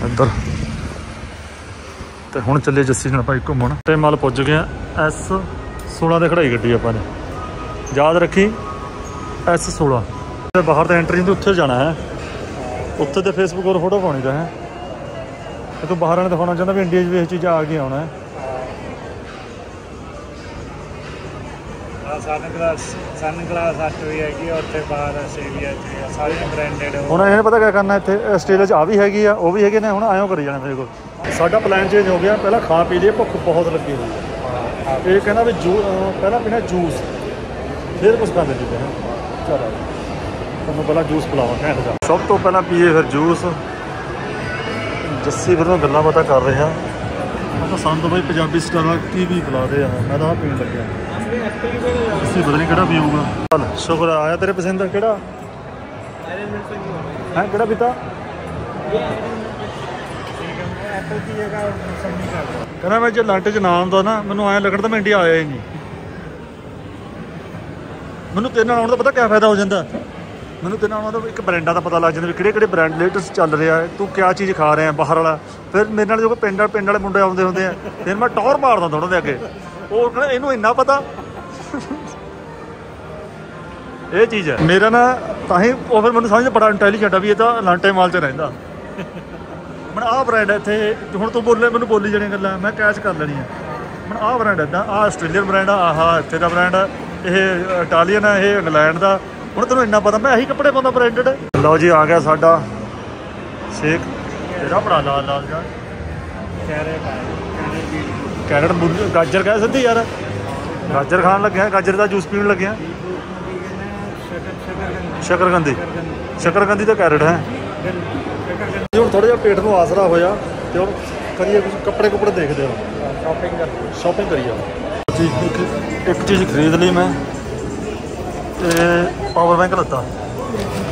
ਇੱਧਰ। ਤੇ ਹੁਣ ਚੱਲੇ ਜੱਸੀ ਨਾਲ ਭਾਈ ਘੁੰਮਣ। ਤੇ ਮਲ ਪੁੱਜ ਗਏ ਐਸ 16 ਦੇ ਖੜਾਈ ਗੱਡੀ ਆਪਾਂ ਨੇ। ਯਾਦ ਰੱਖੀ ਐਸ 16 ਤੇ ਬਾਹਰ ਤਾਂ ਐਂਟਰੀ ਤੋਂ ਉੱਥੇ ਜਾਣਾ ਹੈ। ਉੱਥੇ ਤੇ ਫੇਸਬੁੱਕ 'ਤੇ ਫੋਟੋ ਪਾਉਣੀ ਤਾਂ ਹੈ। ਤੇ ਤੂੰ ਬਾਹਰ ਨੇ ਦਿਖਾਉਣਾ ਚਾਹੁੰਦਾ ਵੀ ਇੰਡੀਆ 'ਚ ਵੀ ਇਹ ਚੀਜ਼ਾਂ ਆ ਗਈਆਂ ਹੁਣ ਹੈ। ਸਨ ਗਲਾਸ ਸਨ ਗਲਾਸ ਵੀ ਹੈਗੀ ਆ ਉੱਥੇ ਬਾਹਰ ਆਸਟ੍ਰੇਲੀਆ ਚ ਸਾਰੀਆਂ ਬ੍ਰਾਂਡਡ ਹੁਣ ਇਹ ਪਤਾ ਕਿਆ ਕਰਨਾ ਇੱਥੇ ਆਸਟ੍ਰੇਲੀਆ 'ਚ ਆ ਵੀ ਹੈਗੀ ਆ ਉਹ ਵੀ ਹੈਗੇ ਨੇ ਹੁਣ ਆਇਓ ਕਰੀ ਜਾਣਾ ਮੇਰੇ ਕੋਲ ਸਾਡਾ ਪਲਾਨ ਚੇਂਜ ਹੋ ਗਿਆ ਪਹਿਲਾਂ ਖਾ ਪੀ ਲਈਏ ਭੁੱਖ ਬਹੁਤ ਲੱਗੀ ਹੋਈ ਹੈ। ਇਹ ਕਹਿੰਦਾ ਵੀ ਜੂ ਅਹ ਪਹਿਲਾਂ ਪੀਣਾ ਜੂਸ ਫਿਰ ਕੁਝ ਖਾਂਦੇ ਪੀਂਦੇ ਚਲੋ ਤੁਹਾਨੂੰ ਪਹਿਲਾਂ ਜੂਸ ਪਿਲਾਵਾਂ ਘੈਂਟ ਦਾ ਸਭ ਤੋਂ ਪਹਿਲਾਂ ਪੀਏ ਫਿਰ ਜੂਸ। ਜੱਸੀ ਫਿਰ ਨਾਲ ਗੱਲਾਂ ਬਾਤਾਂ ਕਰ ਰਹੇ ਆ ਮੈਂ ਤਾਂ ਸਾਨੂੰ ਤਾਂ ਬਈ ਪੰਜਾਬੀ ਸਟਾਰਾਂ ਕੀ ਵੀ ਪਿਲਾ ਦੇ ਆ ਮੈਂ ਤਾਂ ਆਹ ਪੀਣ ਲੱਗਿਆ। ਜੱਸੀ ਪਤਾ ਨਹੀਂ ਕਿਹੜਾ ਪੀਊਗਾ। ਚੱਲ ਸ਼ੁਕਰ ਆ, ਆਇਆ ਤੇਰੇ ਪਸੰਦ ਦਾ ਕਿਹੜਾ? ਹੈ ਕਿਹੜਾ ਪੀਤਾ? ਐਪਲ ਦੀ ਜਗ੍ਹਾ ਮੌਸਮੀ ਕਰ ਦਿਓ ਕਹਿੰਦਾ ਮੈਂ ਜੇ ਲੰਟ ਚ ਨਾ ਆਉਂਦਾ ਨਾ, ਮੈਨੂੰ ਐਂ ਲੱਗਣ ਤਾਂ ਮੈਂ ਇੰਡੀਆ ਆਇਆ ਹੀ ਨਹੀਂ। ਮੈਨੂੰ ਤੇਰੇ ਨਾਲ ਆਉਣ ਦਾ ਪਤਾ ਕਿਆ ਫਾਇਦਾ ਹੋ ਜਾਂਦਾ? ਮੈਨੂੰ ਤੇਰੇ ਨਾਲ ਆਉਣ ਦਾ ਇੱਕ ਬ੍ਰਾਂਡਾਂ ਦਾ ਪਤਾ ਲੱਗ ਜਾਂਦਾ ਵੀ ਕਿਹੜੇ ਕਿਹੜੇ ਬ੍ਰਾਂਡ ਲੇਟੈਸਟ ਚੱਲ ਰਿਹਾ ਹੈ, ਤੂੰ ਕਿਆ ਚੀਜ਼ ਖਾ ਰਿਹਾ ਬਾਹਰ ਵਾਲਾ। ਫਿਰ ਮੇਰੇ ਨਾਲ ਜੋ ਪਿੰਡ ਪਿੰਡ ਵਾਲੇ ਮੁੰਡੇ ਆਉਂਦੇ ਹੁੰਦੇ ਆ, ਫਿਰ ਮੈਂ ਟੌਰ ਮਾਰਦਾ ਥੋੜਾ ਦੇ ਅੱਗੇ। ਉਹ ਕਹਿੰਦਾ, ਇਹਨੂੰ ਇੰਨਾ ਪਤਾ? ਇਹ ਚੀਜ਼ ਹੈ। ਮੇਰਾ ਨਾ ਤਾਂ ਹੀ ਉਹ ਫਿਰ ਮੈਨੂੰ ਸਮਝ ਬੜਾ ਇੰਟੈਲੀਜੈਂਟ ਆ ਵੀ ਇਹ ਤਾਂ ਲਾਂਟੇ ਮਾਲ 'ਚ ਰਹਿੰਦਾ। ਹੁਣ ਆਹ ਬ੍ਰਾਂਡ ਹੈ ਇੱਥੇ, ਹੁਣ ਤੂੰ ਬੋਲੇ, ਮੈਨੂੰ ਬੋਲੀ ਜਾਣੀਆਂ ਗੱਲਾਂ, ਮੈਂ ਕੈਚ ਕਰ ਲੈਣੀਆਂ। ਹੁਣ ਆਹ ਬ੍ਰਾਂਡ ਇਦਾਂ, ਆਹ ਆਸਟ੍ਰੇਲੀਅਨ ਬ੍ਰਾਂਡ ਆ, ਆਹ, ਇੱਥੇ ਦਾ ਬ੍ਰਾਂਡ ਆ, ਇਹ ਇਟਾਲੀਅਨ ਆ, ਇਹ ਇੰਗਲੈਂਡ ਦਾ। ਹੁਣ ਤੈਨੂੰ ਇੰਨਾ ਪਤਾ, ਮੈਂ ਇਹੀ ਕੱਪੜੇ ਪਾਉਂਦਾ ਬ੍ਰਾਂਡਡ ਲਓ ਜੀ, ਆ ਗਿਆ ਸਾਡਾ ਸ਼ੇਕ ਤੇਰਾ ਬੜਾ ਲਾਲ ਲਾਲ ਜਿਹਾ। ਕਹਿ ਪਾਏ ਕੈਰਟ ਗਾਜਰ ਕਹਿ ਸਿੱਧੀ ਯਾਰ। ਗਾਜਰ ਖਾਣ ਲੱਗਿਆ, ਗਾਜਰ ਦਾ ਜੂਸ ਪੀਣ ਲੱਗਿਆ। ਸ਼ਕਰ ਸ਼ਕਰ ਤਾਂ ਕੈਰਟ ਹੈ। ਹੁਣ ਥੋੜਾ ਜਿਹਾ ਪੇਟ ਨੂੰ ਆਸਰਾ ਹੋਇਆ ਤੇ ਹੁਣ ਕਰੀਏ ਕੁਝ ਕੱਪੜੇ ਕੁਪੜੇ ਦੇਖਦੇ ਹਾਂ। ਸ਼ਾਪਿੰਗ ਕਰ ਸ਼ਾਪਿੰਗ ਕਰੀ ਜੀ ਇੱਕ ਇੱਕ ਚੀਜ਼ ਖਰੀਦ ਲਈ ਮੈਂ ਤੇ ਪਾਵਰ ਬੈਂਕ ਲੱਤਾ।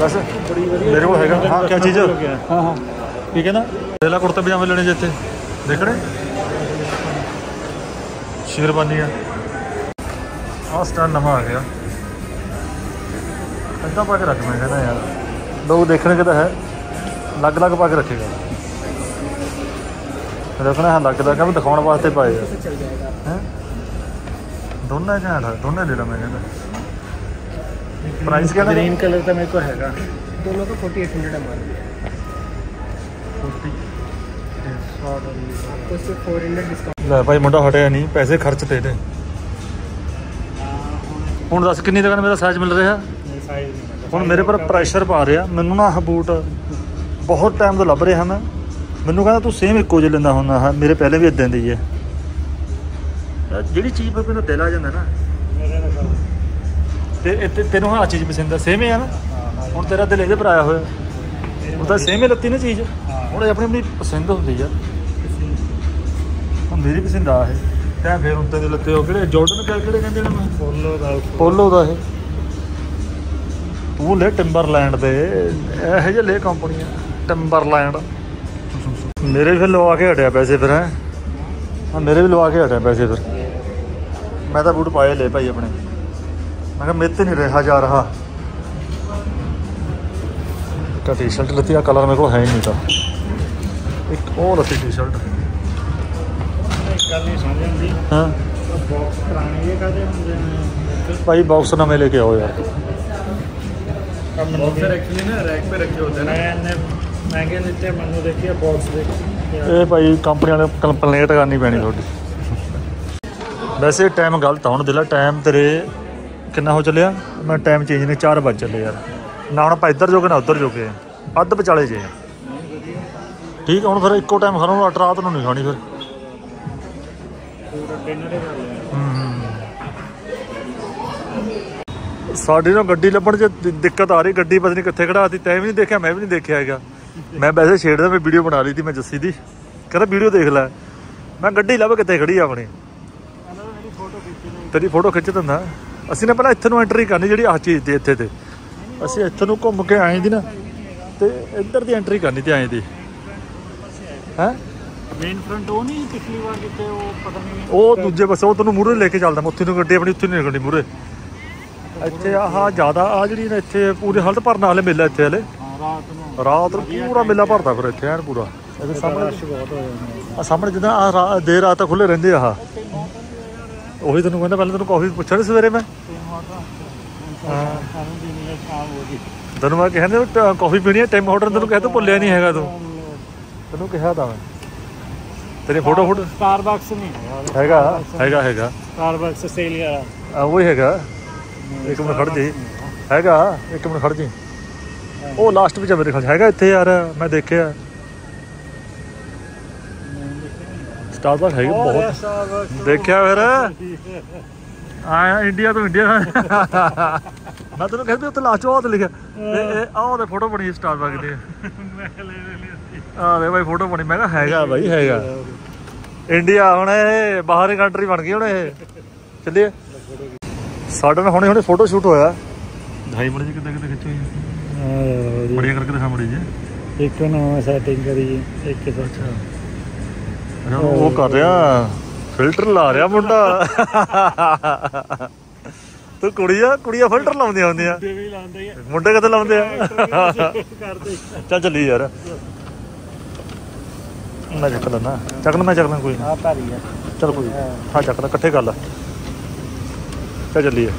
ਬਸ। ਬੜੀ ਵਧੀਆ। ਮੇਰੇ ਕੋਲ ਹੈਗਾ। ਹਾਂ ਕੀ ਚੀਜ਼? ਹੋ। ਹਾਂ। ਠੀਕ ਹੈ ਨਾ? ਰੇਲਾ ਕੁੜਤੇ ਪਜਾਮੇ ਲੈਣੇ ਜਿੱਥੇ ਦੇਖਣੇ? ਸ਼ੇਰਵਾਨੀ ਆ। ਆਹ ਸਟਾਈਲ ਨਵਾਂ ਆ ਗਿਆ। ਏਦਾਂ ਪਾ ਕੇ ਰੱਖ ਮੈਂ ਕਹਿੰਦਾ ਯਾਰ। ਲੋਕ ਦੇਖਣਗੇ ਤਾਂ ਹੈ। ਲੱਗ ਲੱਗ ਪਾ ਕੇ ਰੱਖੇਗਾ ਰੱਖਣਾ ਹੈ ਲੱਗ ਲੱਗ ਵੀ ਦਿਖਾਉਣ ਵਾਸਤੇ ਪਾਏ ਆ ਹੈ ਦੋਨਾਂ ਘੈਂਟ ਆ ਦੋਨੇ ਲੈ ਲਾ ਮੈਂ ਕਹਿੰਦਾ ਪ੍ਰਾਈਸ ਕਿਹੜਾ ग्रीन कलर का मेरे को हैगा दोनों का फोर्टी एट हंड्रेड हमारा आपको सिर्फ फोर हंड्रेड डिस्काउंट ਲੈ ਭਾਈ ਮੁੰਡਾ ਹਟਿਆ ਨਹੀਂ ਪੈਸੇ ਖਰਚ ਤੇ ਨੇ ਹੁਣ ਦੱਸ ਕਿੰਨੀ ਤੱਕ ਮੇਰਾ ਸਾਈਜ਼ ਮਿਲ ਰਿਹਾ साइज ਹੁਣ ਮੇਰੇ ਪਰ ਪ੍ਰੈਸ਼ਰ ਪਾ ਰਿਹਾ ਮੈਨੂੰ ਨਾ ਆਹ ਬੂਟ ਬਹੁਤ ਟਾਈਮ ਤੋਂ ਲੱਭ ਰਹੇ ਮੈਂ। ਮੈਨੂੰ ਕਹਿੰਦਾ ਤੂੰ ਸੇਮ ਇੱਕੋ ਜਿਹਾ ਲੈਂਦਾ ਹੁੰਦਾ ਹਾਂ। ਮੇਰੇ ਪਹਿਲੇ ਵੀ ਇਦਾਂ ਦੀ ਹੈ ਜਿਹੜੀ ਚੀਜ਼ ਪਰ ਮੈਨੂੰ ਦਿਲ ਆ ਜਾਂਦਾ ਨਾ। ਤੇ ਤੈਨੂੰ ਹਾਂ ਚੀਜ਼ ਪਸੰਦ ਆ। ਸੇਮ ਹੀ ਆ ਨਾ। ਹੁਣ ਤੇਰਾ ਦਿਲ ਇਹਦੇ ਪਰ ਆਇਆ ਹੋਇਆ। ਉਹ ਤਾਂ ਸੇਮ ਹੀ ਲੱਤੀ ਨਾ ਚੀਜ਼। ਹੁਣ ਆਪਣੀ ਆਪਣੀ ਪਸੰਦ ਹੁੰਦੀ ਆ। ਹੁਣ ਮੇਰੀ ਪਸੰਦ ਆ ਹੈ ਤਾਂ ਫਿਰ ਹੁਣ ਤੇਰੇ ਲੱਤੇ ਉਹ ਕਿਹੜੇ ਜਾਰਡਨ ਕਿਹੜੇ ਕਹਿੰਦੇ ਨੇ ਪੋਲੋ ਦਾ। ਪੋਲੋ ਦਾ ਇਹ। ਤੂੰ ਲੈ ਟਿੰਬਰਲੈਂਡ ਦੇ। ਇਹੋ ਜਿਹੇ ਲੈ ਕੰਪਨੀਆਂ ਟਿੰਬਰਲੈਂਡ ਮੇਰੇ ਫਿਰ ਲਵਾ ਕੇ ਹਟਿਆ ਪੈਸੇ ਫਿਰ ਹੈ ਹਾਂ ਮੇਰੇ ਵੀ ਲਵਾ ਕੇ ਹਟਿਆ ਪੈਸੇ ਫਿਰ ਮੈਂ ਤਾਂ ਬੂਟ ਪਾਏ ਲੈ ਭਾਈ ਆਪਣੇ ਮੈਂ ਕਿਹਾ ਮੇਰੇ ਤੇ ਨਹੀਂ ਰਿਹਾ ਜਾ ਰਹਾ ਇੱਕ ਟੀ-ਸ਼ਰਟ ਲੱਤੀ ਆ ਕਲਰ ਮੇਰੇ ਕੋਲ ਹੈ ਹੀ ਨਹੀਂ ਤਾਂ ਇੱਕ ਉਹ ਲੱਤੀ ਟੀ-ਸ਼ਰਟ ਇੱਕ ਗੱਲ ਨਹੀਂ ਸਮਝ ਆਉਂਦੀ ਹਾਂ ਬਾਕਸ ਪੁਰਾਣੇ ਇਹ ਕਾਦੇ ਹੁੰਦੇ ਨੇ ਭਾਈ ਬਾਕਸ ਨਵੇਂ ਲੈ ਕੇ ਇਹ ਭਾਈ ਕੰਪਨੀ ਵਾਲੇ ਕੰਪਲੇਂਟ ਕਰਨੀ ਪੈਣੀ ਤੁਹਾਡੀ। ਵੈਸੇ ਟਾਈਮ ਗਲਤ ਹੁਣ ਦਿਲਾ ਟਾਈਮ ਤੇਰੇ ਕਿੰਨਾ ਹੋ ਚੱਲਿਆ? ਮੈਂ ਟਾਈਮ ਚੇਂਜ ਨੇ 4 ਵਜ ਚੱਲੇ ਯਾਰ। ਨਾ ਹੁਣ ਆਪਾਂ ਇੱਧਰ ਜੋਗੇ, ਨਾ ਉੱਧਰ ਜੋਗੇ। ਅੱਧ ਵਿਚਾਲੇ ਜੇ। ਠੀਕ ਹੁਣ ਫਿਰ ਇੱਕੋ ਟਾਈਮ ਖਾਣਾ ਰਾਤ ਨੂੰ ਨਹੀਂ ਖਾਣੀ ਫਿਰ। ਸਾਡੀ ਨੂੰ ਗੱਡੀ ਲੱਭਣ ਚ ਦਿੱਕਤ ਆ ਰਹੀ, ਗੱਡੀ ਪਤਾ ਨਹੀਂ ਕਿੱਥੇ ਖੜਾਤੀ ਤੈਂ ਵੀ ਨਹੀਂ ਦੇਖਿਆ, ਮੈਂ ਵੀ ਨਹੀਂ ਦੇਖਿਆ ਹੈਗਾ। ਮੈਂ ਵੈਸੇ ਛੇੜਦਾ ਮੈਂ ਵੀਡੀਓ ਬਣਾ ਲਈ ਤੀ ਮੈਂ ਜੱਸੀ ਦੀ। ਕਹਿੰਦਾ ਵੀਡੀਓ ਦੇਖ ਲੈ। ਮੈਂ ਗੱਡੀ ਲੱਭ ਕਿੱਥੇ ਖੜੀ ਆ ਆਪਣੀ। ਤੇਰੀ ਫੋਟੋ ਖਿੱਚ ਦਿੰਦਾ। ਅਸੀਂ ਨੇ ਪਹਿਲਾਂ ਇੱਥੇ ਨੂੰ ਐਂਟਰੀ ਕਰਨੀ ਜਿਹੜੀ ਆਹ ਚੀਜ਼ ਦੀ ਇੱਥੇ ਤੇ। ਅਸੀਂ ਇੱਥੇ ਨੂੰ ਘੁੰਮ ਕੇ ਆਏ ਦੀ ਨਾ ਤੇ ਇੱਧਰ ਦੀ ਐਂਟਰੀ ਕਰਨੀ ਤੇ ਆਏ ਦੀ। ਹੈ? ਮੇਨ ਫਰੰਟ ਉਹ ਨਹੀਂ ਪਿਛਲੀ ਵਾਰ ਕਿਤੇ ਉਹ ਪਤਾ ਨਹੀਂ ਉਹ ਦੂਜੇ ਪਾਸੇ ਉਹ ਤੈਨੂੰ ਮੂਰੇ ਲੈ ਕੇ ਚੱਲਦਾ। ਮੈਂ ਉੱਥੇ ਨੂੰ ਗੱਡੀ ਆਪਣੀ ਉੱਥੇ ਨਹੀਂ ਲੱਗਣੀ ਮੂਰੇ ਇੱਥੇ ਆਹ ਜ਼ਿਆਦਾ ਆ ਜਿਹੜੀ ਨਾ ਇੱਥੇ ਪੂਰੇ ਹਲਤ ਭਰਨ ਵਾਲੇ ਮੇਲਾ ਇੱਥੇ ਹਲੇ ਰਾਤ ਨੂੰ ਰਾਤ ਨੂੰ ਪੂਰਾ ਮੇਲਾ ਭਰਦਾ ਫਿਰ ਇੱਥੇ ਐਨ ਪੂਰਾ। ਇਹਦੇ ਸਾਹਮਣੇ ਆ ਸਾਹਮਣੇ ਜਿੱਦਾਂ ਆ ਦੇਰ ਰਾਤ ਤੱਕ ਖੁੱਲੇ ਰਹਿੰਦੇ ਆ ਉਹੀ ਤੈਨੂੰ ਕਹਿੰਦਾ ਪਹਿਲਾਂ ਤੈਨੂੰ ਕਾਫੀ ਪੁੱਛਿਆ ਸਵੇਰੇ ਮੈਂ? ਤੈਨੂੰ ਮੈਂ ਕਹਿੰਦਾ ਕਾਫੀ ਪੀਣੀ ਹੈ ਟਾਈਮ ਆਰਡਰ ਤੈਨੂੰ ਕਹਿ ਤੂੰ ਭੁੱਲਿਆ ਨਹੀਂ ਹੈਗਾ ਤੂੰ। ਤੈਨੂੰ ਕਿਹਾ ਤਾਂ ਮੈਂ। ਤੇਰੀ ਫੋਟੋ ਫੋਟੋ ਸਟਾਰਬਕਸ ਨਹੀਂ ਹੈਗਾ। ਹੈਗਾ ਹੈਗਾ ਸਟਾਰਬਕਸ ਦਾ ਆ। ਉਹ ਹੈਗਾ। ਇੱਕ ਮਿੰਟ ਖੜ ਜੀ ਹੈਗਾ। ਇੱਕ ਮਿੰਟ ਖੜ ਜੀ ਉਹ ਲਾਸਟ ਵਿੱਚ ਆ ਮੇਰੇ ਖਿਆਲ। ਹੈਗਾ ਇੱਥੇ ਯਾਰ ਮੈਂ ਦੇਖਿਆ। ਸਟਾਰਬਕ ਹੈਗਾ ਬਹੁਤ। ਦੇਖਿਆ ਫਿਰ। [laughs] ਆਇਆ ਇੰਡੀਆ ਤੋਂ ਇੰਡੀਆ [laughs] ਮੈਂ ਤੈਨੂੰ ਕਹਿੰਦਾ ਉੱਥੇ ਲਾਸਟ ਬਹੁਤ ਲਿਖਿਆ। ਇਹ ਆਹ ਉਹਦੇ ਫੋਟੋ ਬਣੀ ਸਟਾਰਬਕ ਦੀ। [laughs] ਆਹ ਦੇ ਬਾਈ ਫੋਟੋ ਬਣੀ। ਮੈਂ ਕਿਹਾ ਹੈਗਾ ਬਾਈ ਹੈਗਾ। ਇੰਡੀਆ ਹੁਣ ਇਹ ਬਾਹਰੀ ਕੰਟਰੀ ਬਣ ਗਈ ਹੁਣ ਇਹ। ਚੱਲੀਏ। ਸਾਡੇ ਨਾਲ ਹੁਣੇ ਹੁਣੇ ਫੋਟੋ ਸ਼ੂਟ ਹੋਇਆ। ਮੜੀ ਜੀ ਕਿੱਦਾਂ ਕਿੱਦਾਂ ਖਿੱਚੀ ਬੜੀਆਂ ਕਰਕੇ ਦਿਖਾ ਮੜੀ ਜੀ ਇੱਕ ਨੂੰ ਸੈਟਿੰਗ ਕਰੀ ਇੱਕ ਸੱਚ ਅੱਛਾ, ਉਹ ਕਰ ਰਿਹਾ ਫਿਲਟਰ ਲਾ ਰਿਹਾ ਮੁੰਡਾ। ਤੂੰ ਕੁੜੀਆਂ ਕੁੜੀਆਂ ਫਿਲਟਰ ਲਾਉਂਦੀਆਂ ਹੁੰਦੀਆਂ। ਵੀ ਲਾਉਂਦੇ ਆ। ਮੁੰਡੇ ਕਿੱਥੇ ਲਾਉਂਦੇ ਆ? ਚੱਲ ਚੱਲੀ ਯਾਰ। ਮੈਂ ਚੱਕ ਲੈਣਾ ਚੱਕ ਲੈ ਮੈਂ ਚੱਕ ਲਾਂ ਕੋਈ ਨਾ। ਆ ਭਾਰੀ ਆ। ਚੱਲ ਕੋਈ ਹਾਂ। ਚੱਕ ਲੈ ਇਕੱਠੇ ਕਰ ਲਾ। ਚੱਲ ਚੱਲੀਏ